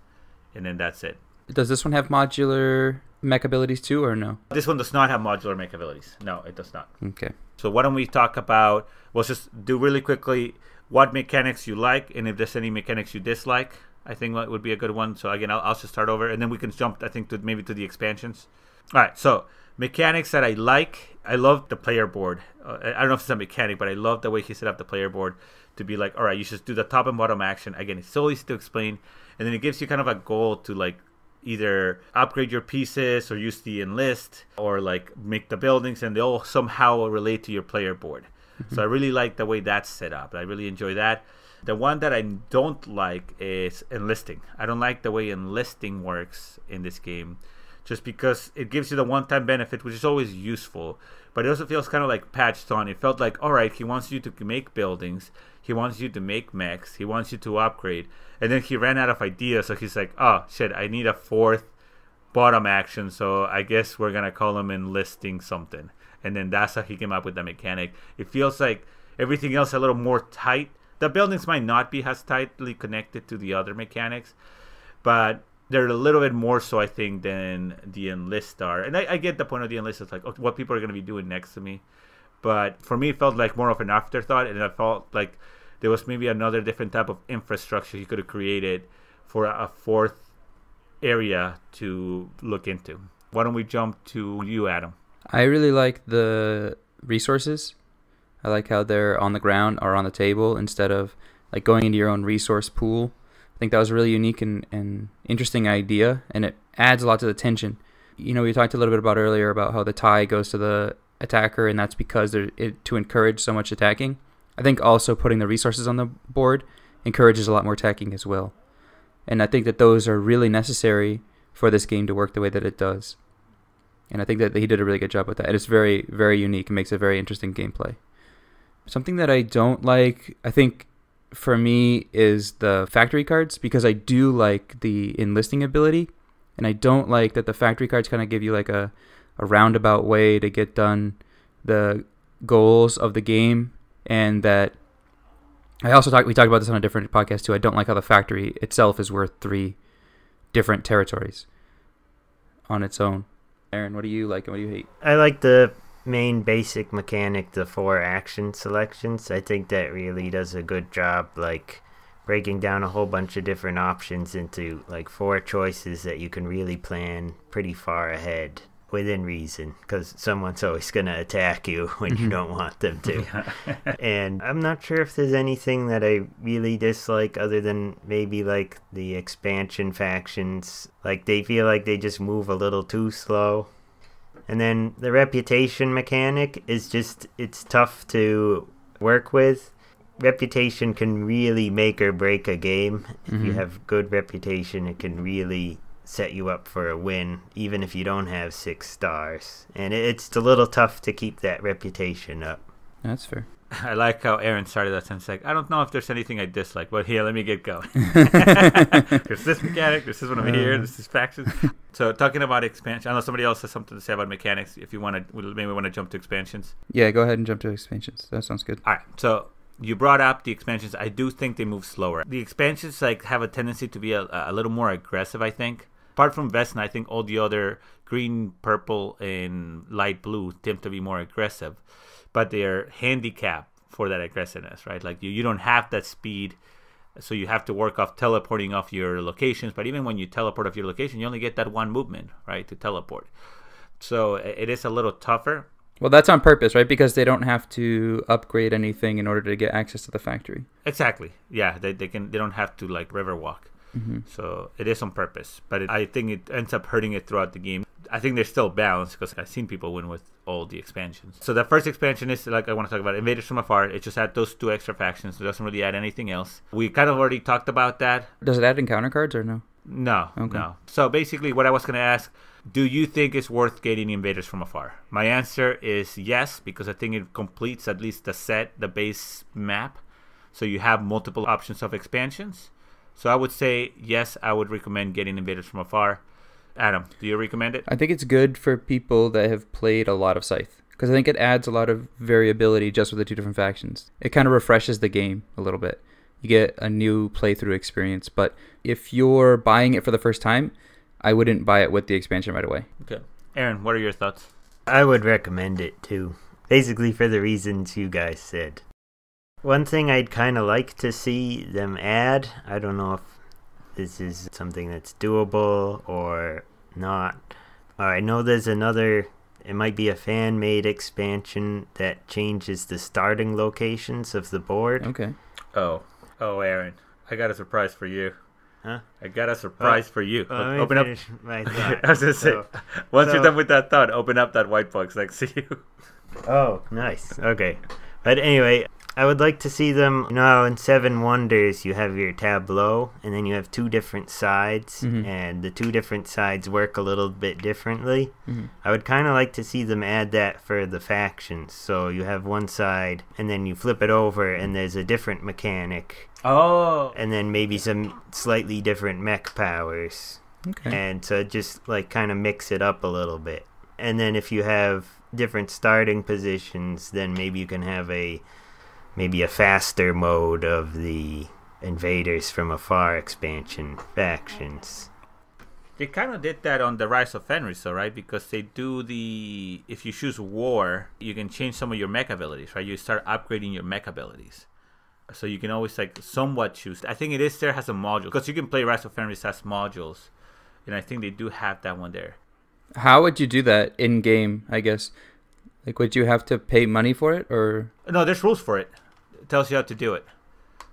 and then that's it. Does this one have modular mech abilities too, or no? This one does not have modular mech abilities. No, it does not. Okay. So why don't we talk about? We'll just do really quickly what mechanics you like, and if there's any mechanics you dislike. I think that would be a good one. So again, I'll, I'll just start over, and then we can jump. I think to maybe to the expansions. All right. So mechanics that I like. I love the player board. Uh, I don't know if it's a mechanic, but I love the way he set up the player board to be like, all right, you just do the top and bottom action. Again, it's so easy to explain, and then it gives you kind of a goal to like either upgrade your pieces or use the enlist or like make the buildings, and they all somehow relate to your player board. So I really like the way that's set up. I really enjoy that. The one that I don't like is enlisting. I don't like the way enlisting works in this game just because it gives you the one time benefit, which is always useful. But it also feels kind of like patched on. It felt like, all right, he wants you to make buildings, he wants you to make mechs, he wants you to upgrade. And then he ran out of ideas, so he's like, oh shit, I need a fourth bottom action, so I guess we're gonna call him enlisting something. And then that's how he came up with the mechanic. It feels like everything else a little more tight. The buildings might not be as tightly connected to the other mechanics, but they're a little bit more so, I think, than the enlist are. And I, I get the point of the enlist. It's like okay, what people are going to be doing next to me. But for me, it felt like more of an afterthought, and I felt like there was maybe another different type of infrastructure he could have created for a fourth area to look into. Why don't we jump to you, Adam? I really like the resources. I like how they're on the ground or on the table instead of like going into your own resource pool. I think that was a really unique and, and interesting idea, and it adds a lot to the tension. You know, we talked a little bit about earlier about how the tie goes to the attacker, and that's because they're it, to encourage so much attacking. I think also putting the resources on the board encourages a lot more attacking as well, and I think that those are really necessary for this game to work the way that it does. And I think that he did a really good job with that. And it's very, very unique and makes a very interesting gameplay. Something that I don't like, I think for me is the factory cards because I do like the enlisting ability, and I don't like that the factory cards kind of give you like a, a roundabout way to get done the goals of the game, and that I also talked we talked about this on a different podcast too. I don't like how the factory itself is worth three different territories on its own. Aren, what do you like and what do you hate? I like the main basic mechanic, the four action selections. I think that really does a good job, like breaking down a whole bunch of different options into like four choices that you can really plan pretty far ahead within reason because someone's always going to attack you <laughs> when you don't want them to. <laughs> and I'm not sure if there's anything that I really dislike other than maybe like the expansion factions. Like they feel like they just move a little too slow. And then the reputation mechanic is just, it's tough to work with. Reputation can really make or break a game. If you Mhm. have good reputation, it can really set you up for a win, even if you don't have six stars. And it's a little tough to keep that reputation up. That's fair. <laughs> I like how Aren started that sentence. Like, I don't know if there's anything I dislike, but here, let me get going. <laughs> there's this mechanic. This is what I'm here. This is factions. So, talking about expansion, I know somebody else has something to say about mechanics. If you want to, we'll maybe want to jump to expansions. Yeah, go ahead and jump to expansions. That sounds good. All right. So you brought up the expansions. I do think they move slower. The expansions like have a tendency to be a, a little more aggressive. I think. Apart from Vesna, I think all the other green, purple, and light blue tend to be more aggressive, but they're handicapped for that aggressiveness, right? Like you, you don't have that speed, so you have to work off teleporting off your locations. But even when you teleport off your location, you only get that one movement, right, to teleport. So it is a little tougher. Well, that's on purpose, right? Because they don't have to upgrade anything in order to get access to the factory. Exactly. Yeah, they, they can they don't have to like river walk. Mm-hmm. So it is on purpose, but it, I think it ends up hurting it throughout the game. I think they're still balanced because I've seen people win with all the expansions. So the first expansion is like I want to talk about Invaders from Afar. It just had those two extra factions. It doesn't really add anything else. We kind of already talked about that. Does it add encounter cards or no? No, Okay. no. So basically, what I was going to ask: Do you think it's worth getting Invaders from Afar? My answer is yes, because I think it completes at least the set, the base map. So you have multiple options of expansions. So I would say yes. I would recommend getting Invaders from Afar. Adam, do you recommend it? I think it's good for people that have played a lot of Scythe because I think it adds a lot of variability just with the two different factions. It kind of refreshes the game a little bit. You get a new playthrough experience, but if you're buying it for the first time, I wouldn't buy it with the expansion right away. Okay. Aren, what are your thoughts? I would recommend it too. Basically, for the reasons you guys said. One thing I'd kind of like to see them add, I don't know if this is something that's doable or not. Uh, I know there's another, it might be a fan made expansion that changes the starting locations of the board. Okay. Oh, oh, Aren, I got a surprise for you. Huh? I got a surprise for you. Let me open up. finish my <laughs> thought. I was gonna say, So- once you're done with that thought, open up that white box next to you. Oh, nice. Okay. But anyway, I would like to see them. You know, in Seven Wonders, you have your tableau, and then you have two different sides, Mhm. and the two different sides work a little bit differently. hmm I would kind of like to see them add that for the factions. So you have one side, and then you flip it over, and there's a different mechanic, Oh, and then maybe some slightly different mech powers Okay. and so just like kind of mix it up a little bit. And then if you have different starting positions, then maybe you can have a maybe a faster mode of the invaders from afar expansion factions. they kind of did that on the Rise of Fenris, though, right? Because they do the if you choose War, you can change some of your mech abilities, right? You start upgrading your mech abilities. So you can always like somewhat choose. I think it is there has a module because you can play Rise of Fenris as modules, and I think they do have that one there. How would you do that in game? I guess. Like, would you have to pay money for it, or No, there's rules for it. Tells you how to do it.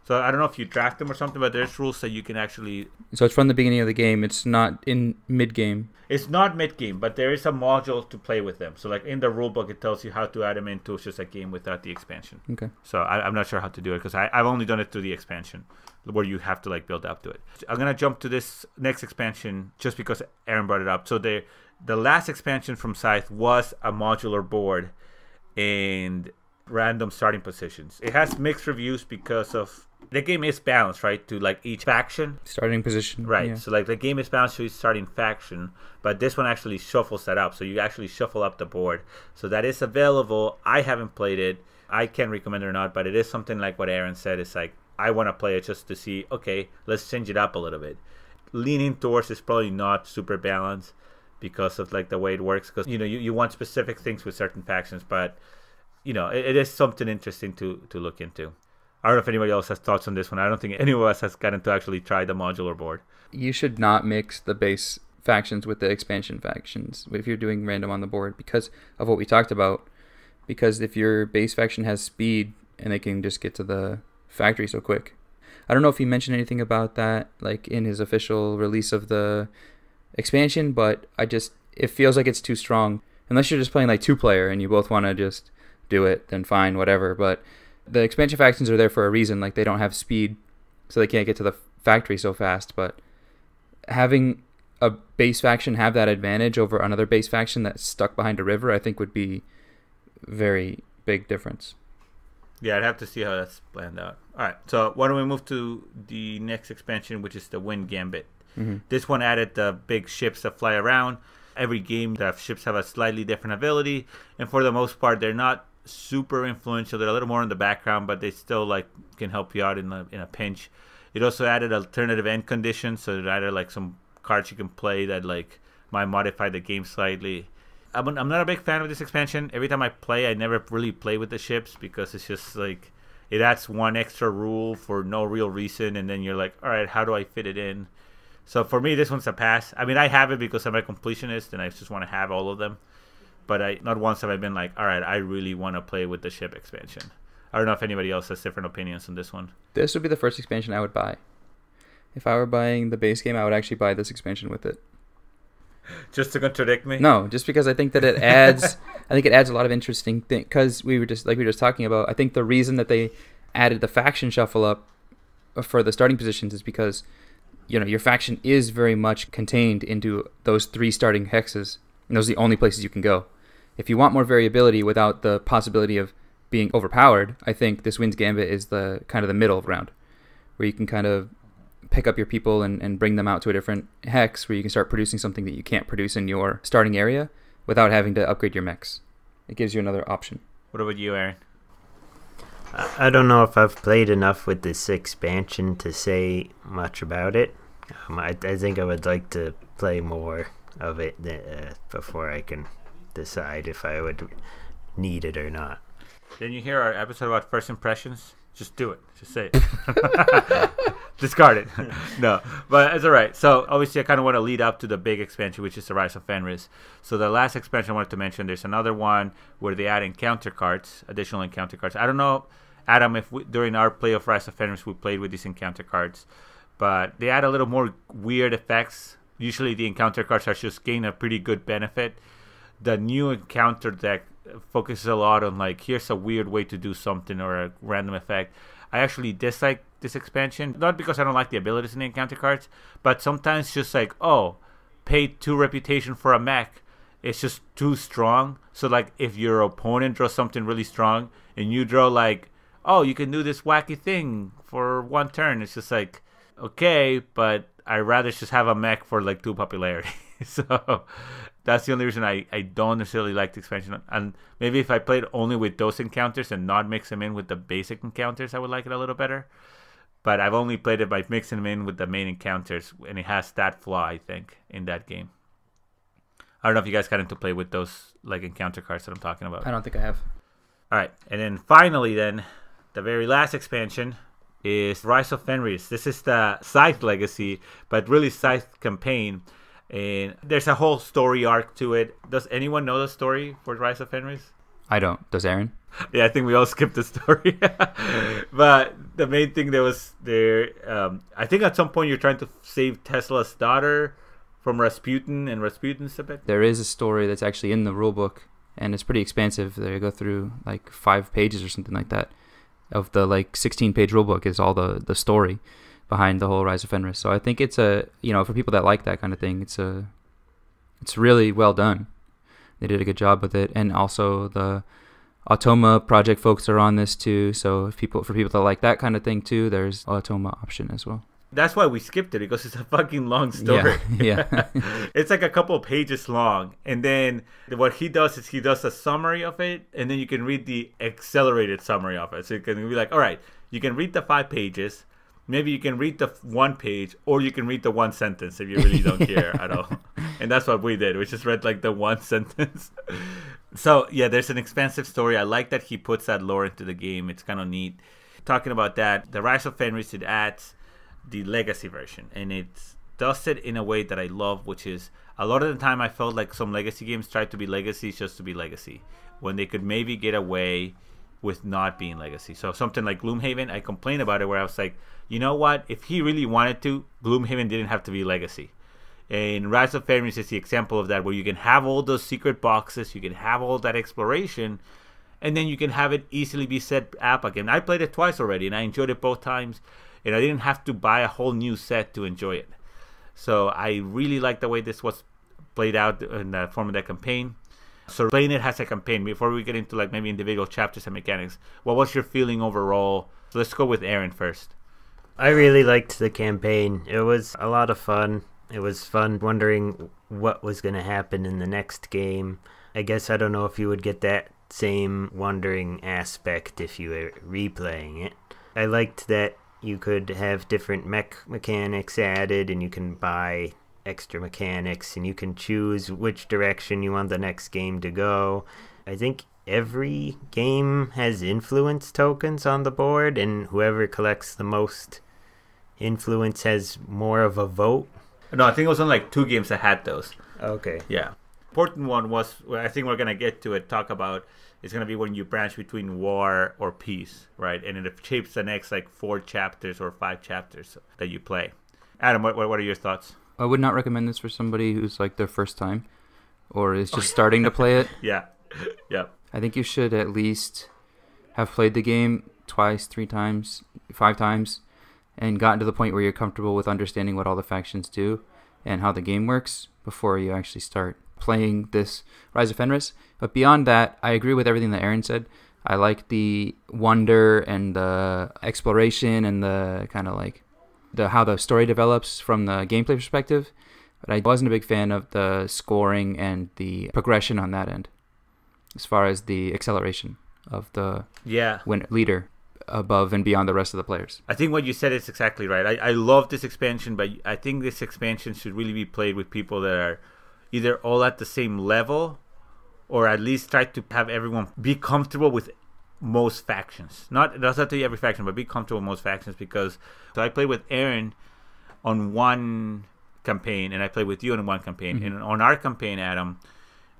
So I don't know if you draft them or something, but there's rules that you can actually. so it's from the beginning of the game? It's not in mid game. It's not mid game, but there is a module to play with them. So like in the rule book, it tells you how to add them into it's just a game without the expansion. Okay. So I, I'm not sure how to do it because I've only done it through the expansion, where you have to like build up to it. I'm gonna jump to this next expansion just because Aren brought it up. So the the last expansion from Scythe was a modular board and random starting positions. It has mixed reviews because of the game is balanced, right, to like each faction. Starting position. Right. Yeah. So like the game is balanced to each starting faction, but this one actually shuffles that up. So you actually shuffle up the board. So that is available. I haven't played it. I can't recommend it or not, but it is something like what Aren said. It's like I want to play it just to see. Okay, let's change it up a little bit. Leaning towards is probably not super balanced because of like the way it works. Because you know you, you want specific things with certain factions, but you know it, it is something interesting to to look into. I don't know if anybody else has thoughts on this one. I don't think any of us has gotten to actually try the modular board. you should not mix the base factions with the expansion factions if you're doing random on the board because of what we talked about. Because if your base faction has speed and they can just get to the factory so quick. I don't know if he mentioned anything about that like in his official release of the expansion, but I just it feels like it's too strong. Unless you're just playing like two player and you both want to just do it, then fine, whatever. But the expansion factions are there for a reason. Like they don't have speed, so they can't get to the factory so fast. But having a base faction have that advantage over another base faction that's stuck behind a river, I think would be very big difference. Yeah, I'd have to see how that's planned out. All right, so why don't we move to the next expansion, which is the Wind Gambit. hmm This one added the big ships that fly around. Every game, the ships have a slightly different ability, and for the most part, they're not super influential. They're a little more in the background, but they still like can help you out in a, in a pinch. It also added alternative end conditions, so it added like some cards you can play that like might modify the game slightly. I'm, I'm not a big fan of this expansion. Every time I play, I never really play with the ships because it's just like it adds one extra rule for no real reason, and then you're like, all right, how do I fit it in? So for me, this one's a pass. I mean, I have it because I'm a completionist and I just want to have all of them. But I not once have I been like, all right, I really want to play with the ship expansion. I don't know if anybody else has different opinions on this one. This would be the first expansion I would buy. If I were buying the base game, I would actually buy this expansion with it. <laughs> Just to contradict me? No, just because I think that it <laughs> adds, I think it adds a lot of interesting things. Because we were just like we were just talking about. I think the reason that they added the faction shuffle up uh, for the starting positions is because you know your faction is very much contained into those three starting hexes, and those are the only places you can go. If you want more variability without the possibility of being overpowered, I think this Wind's Gambit is the kind of the middle ground, where you can kind of pick up your people and, and bring them out to a different hex where you can start producing something that you can't produce in your starting area without having to upgrade your mechs. It gives you another option. What about you, Aren? I, I don't know if I've played enough with this expansion to say much about it. Um, I, I think I would like to play more of it uh, before I can decide if I would need it or not. Didn't you hear our episode about first impressions? Just do it. Just say it. <laughs> Discard it. <laughs> no, but it's all right. So obviously, I kind of want to lead up to the big expansion, which is the Rise of Fenris. So the last expansion I wanted to mention, there's another one where they add encounter cards, additional encounter cards. I don't know, Adam, if we, during our play of Rise of Fenris we played with these encounter cards, but they add a little more weird effects. Usually, the encounter cards are just gain a pretty good benefit. The new encounter deck focuses a lot on like here's a weird way to do something or a random effect. I actually dislike this expansion, not because I don't like the abilities in the encounter cards, but sometimes just like oh, pay two reputation for a mech, it's just too strong. So like if your opponent draws something really strong and you draw like oh you can do this wacky thing for one turn, it's just like okay, but I'd rather just have a mech for like two popularity. <laughs> <laughs> so that's the only reason I, I don't necessarily like the expansion. And maybe if I played only with those encounters and not mix them in with the basic encounters, I would like it a little better. But I've only played it by mixing them in with the main encounters, and it has that flaw, I think, in that game. I don't know if you guys got into play with those like encounter cards that I'm talking about. I don't think I have. All right, and then finally, then the very last expansion is Rise of Fenris. This is the Scythe Legacy, but really Scythe campaign and there's a whole story arc to it. Does anyone know the story for Rise of Fenris? I don't. Does Aren? Yeah, I think we all <laughs> skipped the story. <laughs> but the main thing that was there. Um, I think at some point you're trying to save Tesla's daughter from Rasputin, and Rasputin's a bit. There is a story that's actually in the rulebook, and it's pretty expansive. They go through like five pages or something like that. Of the like 16 page rulebook is all the the story behind the whole Rise of Fenris. So I think it's a you know for people that like that kind of thing, it's a it's really well done. They did a good job with it, and also the Automa project folks are on this too. So if people for people that like that kind of thing too, there's Automa option as well. That's why we skipped it because it's a fucking long story. <laughs> Yeah, yeah. <laughs> it's like a couple of pages long, and then what he does is he does a summary of it, and then you can read the accelerated summary of it. So you can be like, all right, you can read the five pages maybe you can read the one page or you can read the one sentence if you really don't <laughs> care at all. <laughs> And that's what we did. We just read like the one <laughs> sentence. so yeah, there's an expansive story. I like that he puts that lore into the game. It's kind of neat. Talking about that, the Rise of Fenris it adds the legacy version, and it does it in a way that I love, which is a lot of the time I felt like some legacy games tried to be legacy just to be legacy, when they could maybe get away with not being legacy. So something like Gloomhaven, I complained about it where I was like, you know what? If he really wanted to, Gloomhaven didn't have to be legacy. And Rise of Fenris is the example of that, where you can have all those secret boxes, you can have all that exploration, and then you can have it easily be set up again. I played it twice already, and I enjoyed it both times, and I didn't have to buy a whole new set to enjoy it. So I really like the way this was played out in the form of that campaign. So playing it has a campaign. Before we get into like maybe individual chapters and mechanics, what was your feeling overall? So let's go with Aren first. I really liked the campaign. It was a lot of fun. It was fun wondering what was going to happen in the next game. I guess I don't know if you would get that same wondering aspect if you were replaying it. I liked that you could have different mech mechanics added and you can buy extra mechanics and you can choose which direction you want the next game to go. I think every game has influence tokens on the board and whoever collects the most influence has more of a vote. No, I think it was on like two games that had those. Okay. Yeah. important one was well, I think we're gonna get to it. Talk about it's gonna be when you branch between war or peace, right? And it shapes the next like four chapters or five chapters that you play. Adam, what what, what are your thoughts? I would not recommend this for somebody who's like their first time or is just oh, starting to play it. <laughs> Yeah, <laughs> yeah. I think you should at least have played the game twice, three times, five times, and gotten to the point where you're comfortable with understanding what all the factions do and how the game works before you actually start playing this Rise of Fenris. But beyond that, I agree with everything that Aren said. I like the wonder and the exploration and the kind of like the how the story develops from the gameplay perspective. But I wasn't a big fan of the scoring and the progression on that end, as far as the acceleration of the Yeah. win- leader above and beyond the rest of the players. I think what you said is exactly right. I, I love this expansion, but I think this expansion should really be played with people that are either all at the same level or at least try to have everyone be comfortable with most factions. Not it doesn't have to be every faction, but be comfortable with most factions because so I played with Aren on one campaign and I played with you on one campaign. Mm-hmm. And on our campaign, Adam,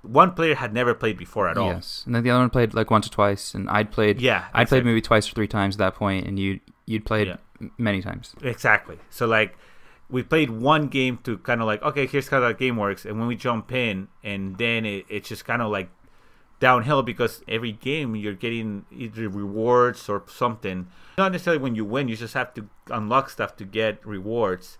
one player had never played before at all. Yes, and then the other one played like once or twice, and I'd played. Yeah, I'd played maybe twice or three times at that point, and you you'd played Yeah. many times. Exactly. So like we played one game to kind of like okay, here's how that game works, and when we jump in, and then it, it's just kind of like downhill because every game you're getting either rewards or something. Not necessarily when you win, you just have to unlock stuff to get rewards.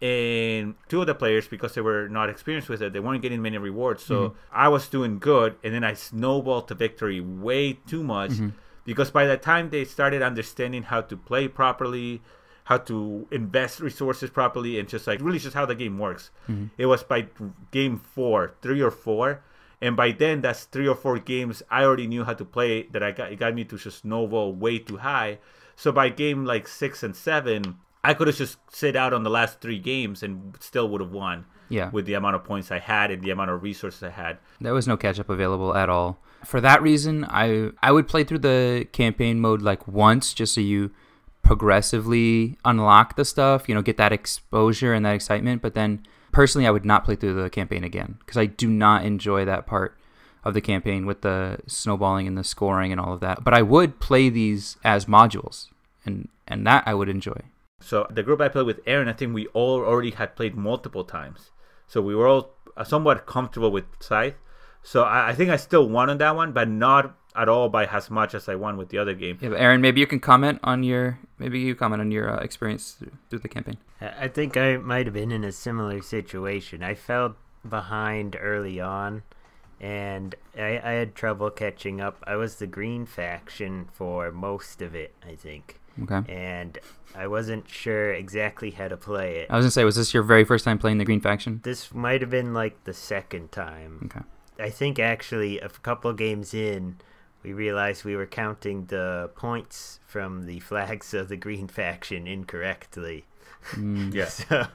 And two of the players, because they were not experienced with it, they weren't getting many rewards. So mm-hmm. I was doing good, and then I snowballed to victory way too much mm-hmm. because by the time they started understanding how to play properly, how to invest resources properly, and just like really just how the game works, mm-hmm. it was by game four, three or four. And by then, that's three or four games I already knew how to play. That I got it got me to just snowball way too high. So by game like six and seven, I could have just sit out on the last three games and still would have won Yeah, with the amount of points I had and the amount of resources I had. there was no catch up available at all. For that reason, I I would play through the campaign mode like once, just so you progressively unlock the stuff. You know, get that exposure and that excitement. But then, personally, I would not play through the campaign again because I do not enjoy that part of the campaign with the snowballing and the scoring and all of that. But I would play these as modules, and and that I would enjoy. So the group I played with Aren, I think we all already had played multiple times. So we were all uh, somewhat comfortable with Scythe. So I, I think I still won on that one, but not at all by as much as I won with the other game. Yeah, but Aren, maybe you can comment on your maybe you comment on your uh, experience through, through the campaign. I I think I might have been in a similar situation. I fell behind early on, and I, I had trouble catching up. I was the green faction for most of it, I think, Okay. and I wasn't sure exactly how to play it. I was gonna say, was this your very first time playing the Green Faction? This might have been like the second time. Okay. I think actually a couple games in, we realized we were counting the points from the flags of the green faction incorrectly. Mm, Yeah. <laughs> So,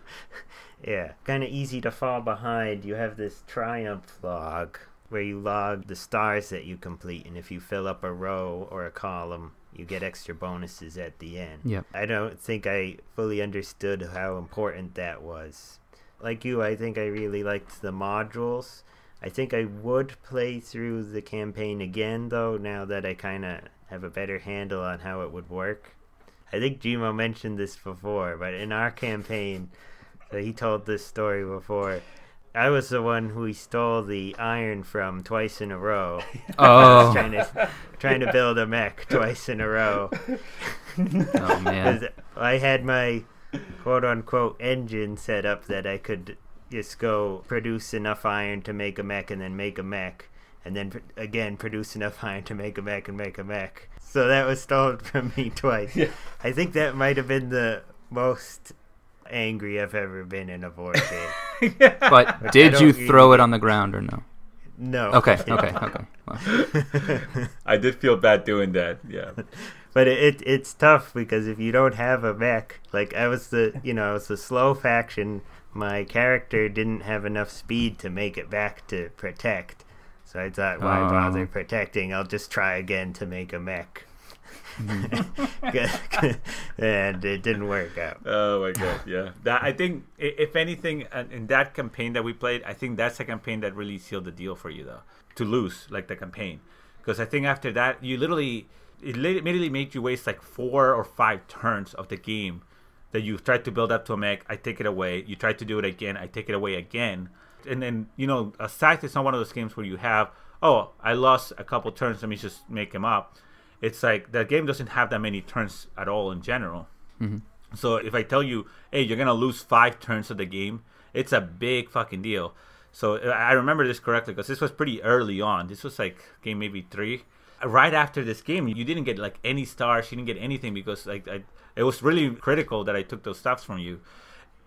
yeah, kind of easy to fall behind. You have this triumph log where you log the stars that you complete, and if you fill up a row or a column, you get extra bonuses at the end. Yep. I don't think I fully understood how important that was. Like you, I think I really liked the modules. I think I would play through the campaign again, though, now that I kind of have a better handle on how it would work. I think Gimo mentioned this before, but in our campaign, so he told this story before. I was the one who he stole the iron from twice in a row. <laughs> Oh. trying to trying to build a mech twice in a row. <laughs> Oh man. <laughs> I had my quote unquote engine set up that I could just go produce enough iron to make a mech and then make a mech. And then again produce enough <laughs> iron to make a mech and make a mech. So that was stolen <laughs> from me twice. I think that might have been the most angry I've ever been in a board <laughs> game. But I did you throw really- it on the ground or no? No. Okay. Okay. Okay. Well, I did feel bad doing that. Yeah. But it, it it's tough because if you don't have a mech, like I was the you know I was the slow faction. My character didn't have enough speed to make it back to protect, so I thought, why Oh. bother protecting? I'll just try again to make a mech. <laughs> and it didn't work out. Oh my god, yeah. That I think, if anything, uh, in that campaign that we played, I think that's a campaign that really sealed the deal for you, though, to lose like the campaign, because I think after that, you literally it lit- immediately made you waste like four or five turns of the game that you tried to build up to a mech. I take it away. You try to do it again. I take it away again. And then you know, a scythe is not one of those games where you have, oh, I lost a couple turns. Let me just make them up. It's like the game doesn't have that many turns at all in general. So if I tell you, hey, you're gonna lose five turns of the game, it's a big fucking deal. So uh, I remember this correctly because this was pretty early on. This was like game maybe three. Right after this game, you didn't get like any stars. You didn't get anything because like I, it was really critical that I took those stuffs from you.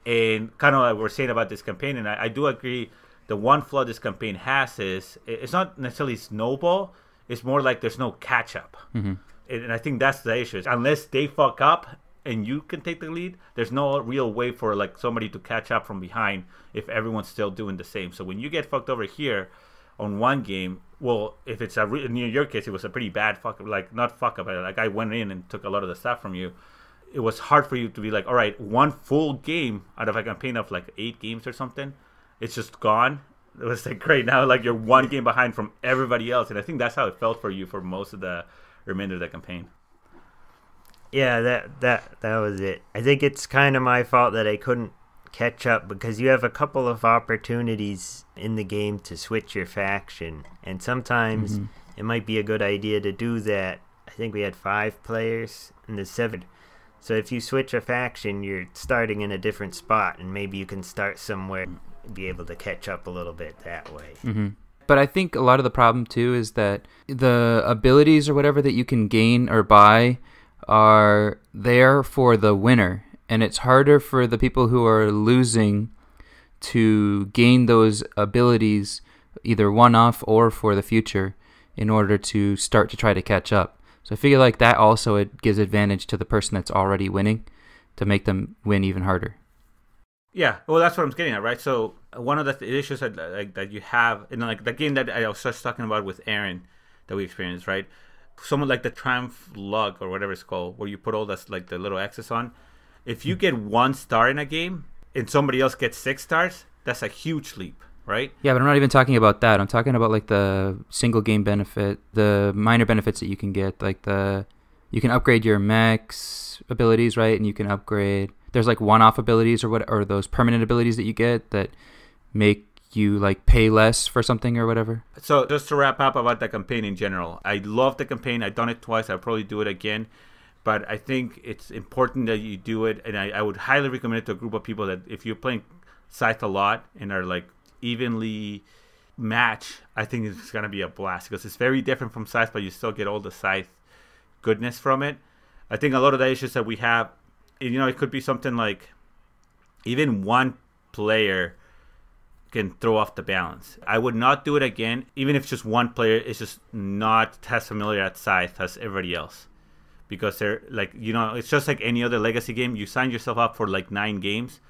And kind of like we're saying about this campaign, and I, I do agree. The one flaw this campaign has is it's not necessarily snowball. It's more like there's no catch up mm-hmm. and, and I think that's the issue. is Unless they fuck up and you can take the lead, there's no real way for like somebody to catch up from behind if everyone's still doing the same. So when you get fucked over here on one game, well, if it's a re- in your case, it was a pretty bad fuck like not fuck up, but like I went in and took a lot of the stuff from you. It was hard for you to be like, all right, one full game out of a campaign of like eight games or something, it's just gone. <laughs> It was like great now, like you're one game behind from everybody else, and I think that's how it felt for you for most of the remainder of the campaign. Yeah, that that that was it. I think it's kind of my fault that I couldn't catch up because you have a couple of opportunities in the game to switch your faction, and sometimes mm-hmm. it might be a good idea to do that. I think we had five players in the seven. So if you switch a faction, you're starting in a different spot, and maybe you can start somewhere, be able to catch up a little bit that way. hmm But I think a lot of the problem too is that the abilities or whatever that you can gain or buy are there for the winner, and it's harder for the people who are losing to gain those abilities either one off or for the future in order to start to try to catch up. So I feel like that also it gives advantage to the person that's already winning to make them win even harder. Yeah, well, that's what I'm getting at, right? So uh, one of the issues that like that you have in like the game that I was just talking about with Aren that we experienced, right? Someone like the Triumph Lug or whatever it's called, where you put all this like the little X's on. If you get one star in a game and somebody else gets six stars, that's a huge leap, right? Yeah, but I'm not even talking about that. I'm talking about like the single game benefit, the minor benefits that you can get, like the you can upgrade your max abilities, right? And you can upgrade. There's like one-off abilities or what, or those permanent abilities that you get that make you like pay less for something or whatever. So just to wrap up about the campaign in general, I love the campaign. I've done it twice. I'll probably do it again. But I think it's important that you do it, and I, I would highly recommend it to a group of people that if you're playing Scythe a lot and are like evenly match, I think it's gonna be a blast because it's very different from Scythe, but you still get all the Scythe goodness from it. I think a lot of the issues that we have, you know, it could be something like even one player can throw off the balance. I would not do it again, even if just one player is just not as familiar at Scythe as everybody else. Because they're like, you know, it's just like any other legacy game. You sign yourself up for like nine games,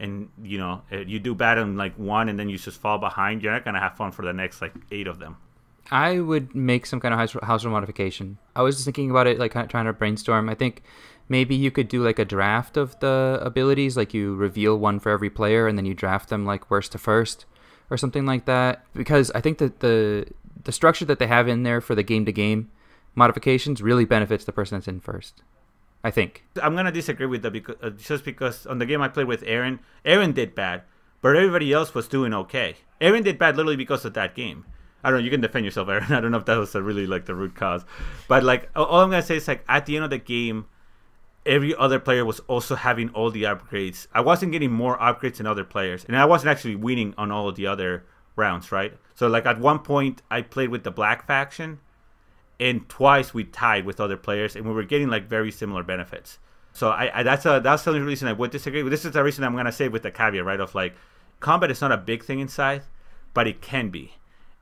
and you know, uh, you do bad on like one, and then you just fall behind. You're not gonna have fun for the next like eight of them. I would make some kind of house, house rule modification. I was just thinking about it, like kind of trying to brainstorm. I think maybe you could do like a draft of the abilities, like you reveal one for every player, and then you draft them like worst to first, or something like that. Because I think that the the structure that they have in there for the game to game modifications really benefits the person that's in first. I think. I'm gonna disagree with that because uh, just because on the game I played with Aren, Aren did bad, but everybody else was doing okay. Aren did bad literally because of that game. I don't know. You can defend yourself, Aren. <laughs> I don't know if that was really like the root cause, but like all all I'm gonna say is like at the end of the game, every other player was also having all the upgrades. I wasn't getting more upgrades than other players, and I wasn't actually winning on all of the other rounds, right? So like at one point I played with the black faction, and twice we tied with other players, and we were getting like very similar benefits. So I, I that's a that's the only reason I would disagree. With this is the reason I'm gonna say with the caveat, right? Of like, combat is not a big thing in Scythe, but it can be.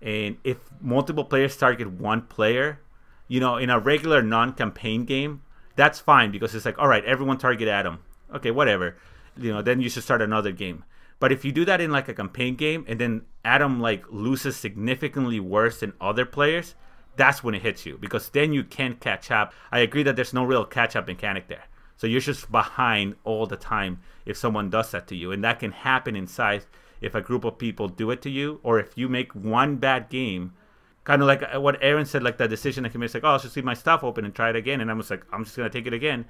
And if multiple players target one player, you know, in a regular non-campaign game, that's fine because it's like, all right, everyone target Adam. Okay, whatever. You know, then you should start another game. But if you do that in like a campaign game and then Adam like loses significantly worse than other players, that's when it hits you because then you can't catch up. I agree that there's no real catch up mechanic there. So you're just behind all the time if someone does that to you. And that can happen in Scythe if a group of people do it to you or if you make one bad game. Kind of like uh, what Aren said, like the decision that can be like, oh, I'll just leave my stuff open and try it again. And I was like, I'm just going to take it again.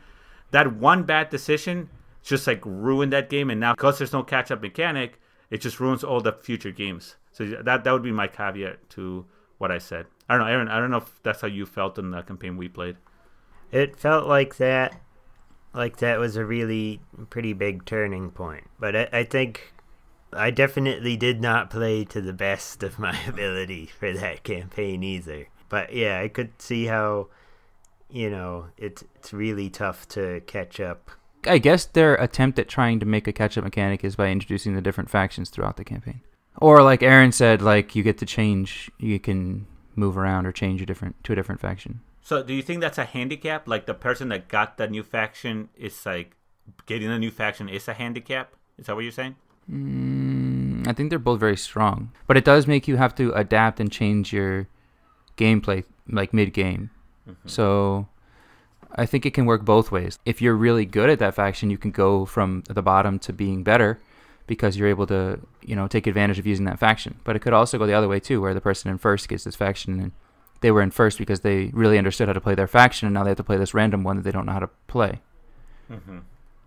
That one bad decision just like ruined that game. And now, because there's no catch up mechanic, it just ruins all the future games. So that that would be my caveat to what I said. I don't know, Aren. I don't know if that's how you felt in the campaign we played. It felt like that, like that was a really pretty big turning point. But I, I think I definitely did not play to the best of my <laughs> ability for that campaign either. But yeah, I could see how, you know, it's it's really tough to catch up. I guess their attempt at trying to make a catch up mechanic is by introducing the different factions throughout the campaign. Or like Aren said, like you get to change, you can move around or change a different to a different faction. So, do you think that's a handicap? Like the person that got the new faction is like getting a new faction is a handicap? Is that what you're saying? Mm, I think they're both very strong, but it does make you have to adapt and change your gameplay like mid game. Mm-hmm. So, I think it can work both ways. If you're really good at that faction, you can go from the bottom to being better because you're able to, you know, take advantage of using that faction. But it could also go the other way too, where the person in first gets this faction and they were in first because they really understood how to play their faction, and now they have to play this random one that they don't know how to play. Mm-hmm.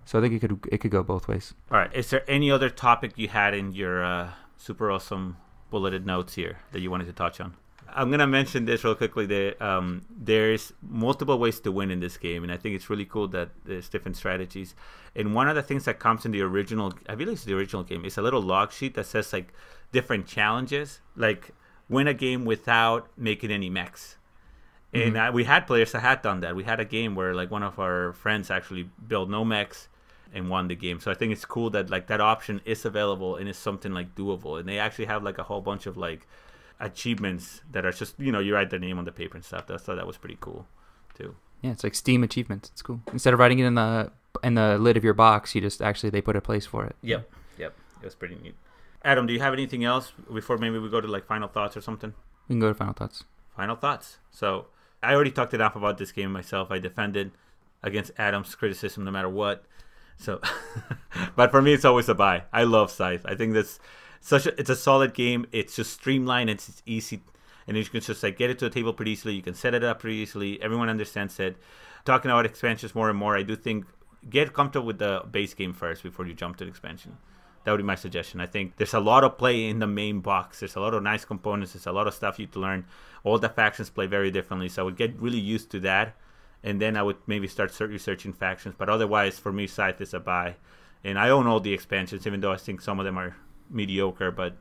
So I think it could it could go both ways. All right. Is there any other topic you had in your uh, super awesome bulleted notes here that you wanted to touch on? I'm gonna mention this real quickly. That um, there's multiple ways to win in this game, and I think it's really cool that there's different strategies. And one of the things that comes in the original, I believe it's the original game, is a little log sheet that says like different challenges, like win a game without making any mechs. And mm-hmm. uh, we had players that had done that. We had a game where like one of our friends actually built no mechs and won the game. So I think it's cool that like that option is available and is something like doable. And they actually have like a whole bunch of like achievements that are just you know you write their name on the paper and stuff. I thought that was pretty cool, too. Yeah, it's like Steam achievements. It's cool. Instead of writing it in the in the lid of your box, you just actually they put a place for it. Yep, yep. It was pretty neat. Adam, do you have anything else before maybe we go to like final thoughts or something? We can go to final thoughts. Final thoughts. So I already talked enough about this game myself. I defended against Adam's criticism no matter what. So, <laughs> but for me, it's always a buy. I love Scythe. I think this such a, it's a solid game. It's just streamlined. It's, it's easy, and you can just like get it to the table pretty easily. You can set it up pretty easily. Everyone understands it. Talking about expansions more and more, I do think get comfortable with the base game first before you jump to the expansion. That would be my suggestion. I think there's a lot of play in the main box. There's a lot of nice components. There's a lot of stuff you to learn. All the factions play very differently, so I would get really used to that, and then I would maybe start researching factions. But otherwise, for me, Scythe is a buy, and I own all the expansions, even though I think some of them are mediocre, but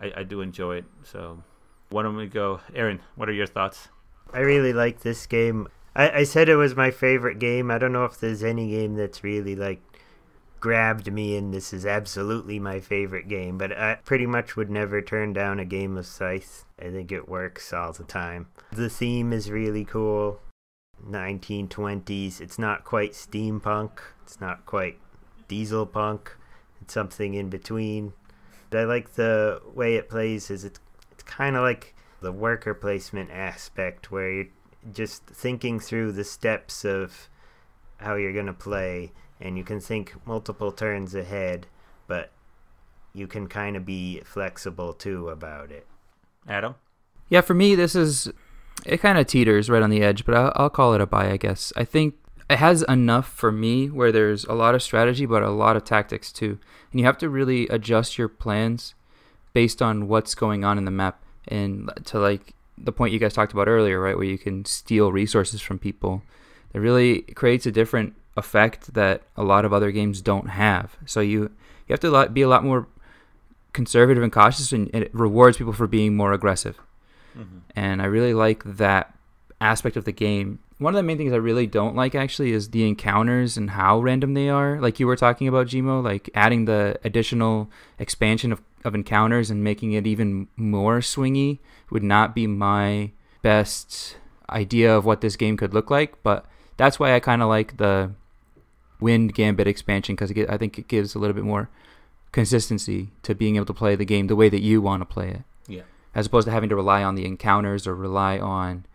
I, I do enjoy it. So why don't we go, Aren? What are your thoughts? I really like this game. I, I said it was my favorite game. I don't know if there's any game that's really like grabbed me and this is absolutely my favorite game, but I pretty much would never turn down a game of Scythe. I think it works all the time. The theme is really cool. 1920s. It's not quite steampunk. It's not quite diesel punk. It's something in between. I like the way it plays. Is it's it's kind of like the worker placement aspect where you're just thinking through the steps of how you're gonna play, and you can think multiple turns ahead, but you can kind of be flexible too about it. Adam. Yeah, for me, this is it kind of teeters right on the edge, but I'll, I'll call it a buy, I guess. I think it has enough for me where there's a lot of strategy but a lot of tactics too. And you have to really adjust your plans based on what's going on in the map and to like the point you guys talked about earlier right where you can steal resources from people. It really creates a different effect that a lot of other games don't have. So you you have to be a lot more conservative and cautious and it rewards people for being more aggressive. Mm-hmm. and i really like that aspect of the game one of the main things I really don't like actually is the encounters and how random they are. Like you were talking about, Gimo, like adding the additional expansion of, of encounters and making it even more swingy would not be my best idea of what this game could look like. But that's why I kind of like the Wind Gambit expansion because I think it gives a little bit more consistency to being able to play the game the way that you want to play it. Yeah. As opposed to having to rely on the encounters or rely on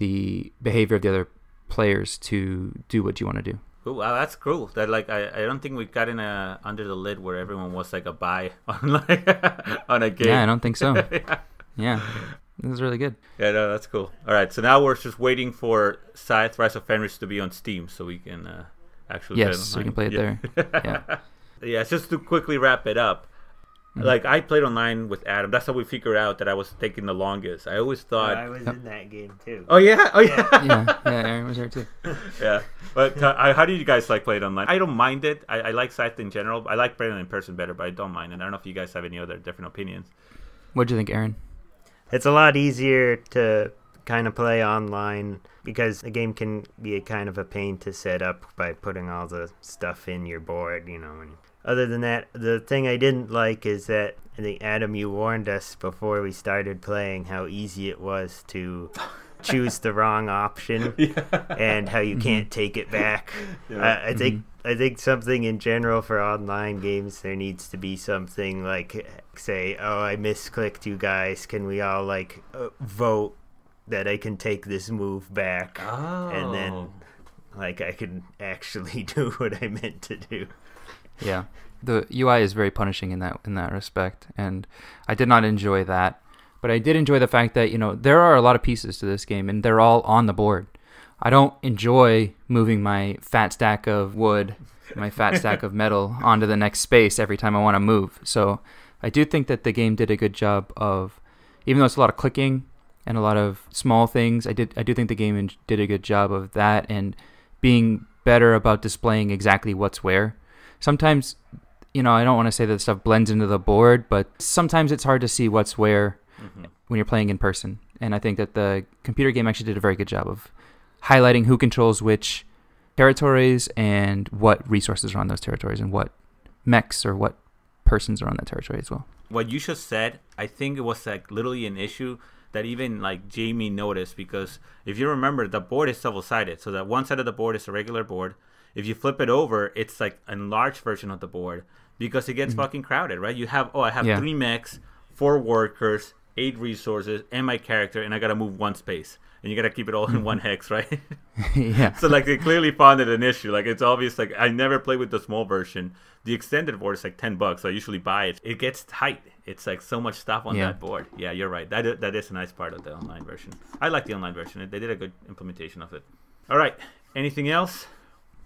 the behavior of the other players to do what you want to do. Ooh, wow, that's cool. That like I, I don't think we got in a under the lid where everyone was like a buy <laughs> on like on a game. Yeah, I don't think so. <laughs> yeah. yeah, this is really good. Yeah, no, that's cool. All right, so now we're just waiting for Scythe Rise of Fenris to be on Steam so we can uh, actually play it Yes, we can play it <laughs> Yeah. there. Yeah. yeah, just to quickly wrap it up. Mhm. Like I played online with Adam. That's how we figured out that I was taking the longest. I always thought. I was in that game too. Oh yeah, oh yeah, yeah, yeah, Aren was there too. <laughs> yeah. But uh, how do you guys like play it online? I don't mind it. I, I like Scythe in general. I like playing in person better, but I don't mind it. I don't know if you guys have any other different opinions. What do you think, Aren? It's a lot easier to kind of play online because the game can be a kind of a pain to set up by putting all the stuff in your board, you know. And other than that, the thing I didn't like is that I think Adam, you warned us before we started playing how easy it was to <laughs> choose the wrong option <laughs> and how you can't take it back. I, I think I think something in general for online games there needs to be something like say, "Oh, I misclicked you guys. Can we all like uh, vote that I can take this move back?" Oh. And then like I can actually <laughs> do what I meant to do. Yeah, the UI is very punishing in that in that respect, and I did not enjoy that. But I did enjoy the fact that you know there are a lot of pieces to this game, and they're all on the board. I don't enjoy moving my fat stack of wood, my fat <laughs> stack of metal onto the next space every time I want to move. So I do think that the game did a good job of, even though it's a lot of clicking and a lot of small things, I did I do think the game did a good job of that and being better about displaying exactly what's where. Sometimes, you know, I don't want to say that stuff blends into the board, but sometimes it's hard to see what's where Mhm. when you're playing in person. And I think that the computer game actually did a very good job of highlighting who controls which territories and what resources are on those territories and what mechs or what persons are on that territory as well. what you just said, I think it was like literally an issue that even like Jamey noticed because if you remember, the board is double sided. So that one side of the board is a regular board. If you flip it over, it's like a enlarged version of the board because it gets mm-hmm. fucking crowded, right? You have oh, I have Yeah. three mechs, four workers, eight resources, and my character, and I gotta move one space. And you gotta keep it all in one mm-hmm. hex, right? <laughs> <laughs> yeah. so like they clearly found it an issue. Like it's obvious. Like I never play with the small version. The extended board is like ten bucks. So I usually buy it. It gets tight. It's like so much stuff on Yeah. that board. Yeah, you're right. That is, that is a nice part of the online version. I like the online version. They did a good implementation of it. All right. Anything else?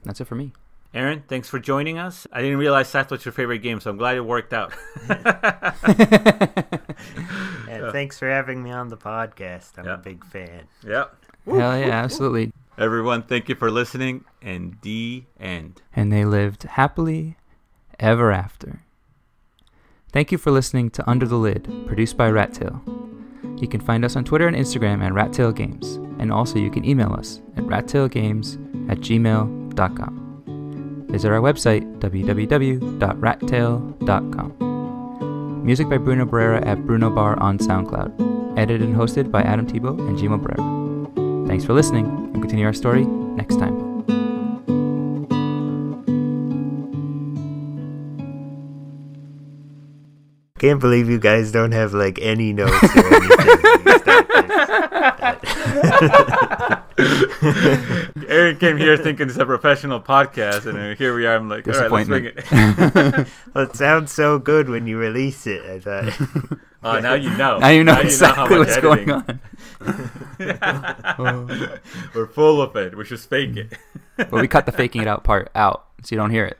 That's it for me. Aren, thanks for joining us. I didn't realize that was your favorite game, so I'm glad it worked out. <laughs> And thanks for having me on the podcast. I'm Yeah. a big fan. yep. Hell yeah, absolutely. Everyone, thank you for listening. And the end. And they lived happily ever after. Thank you for listening to Under the Lid, produced by Rat Tale. You can find us on Twitter and Instagram at Rat Tale Games, and also you can email us at rattalegames at gmail.com. Visit our website, www.rattale.com. Music by Bruno Barrera at Bruno Bar on SoundCloud. Edited and hosted by Adam Thibault and Gimo Barrera. Thanks for listening, and continue our story next time. Can't believe you guys don't have like any notes or anything. when start this. Aren came here thinking it's a professional podcast, and here we are. I'm like, all right, let's bring it. <laughs> Well, it sounds so good when you release it. I thought. <laughs> Oh, now you know. Now you know how exactly much what's editing. going on. <laughs> We're full of it. We should fake it. But we cut the faking it out part out, so you don't hear it.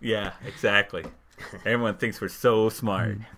yeah, exactly. Everyone thinks we're so smart. <laughs>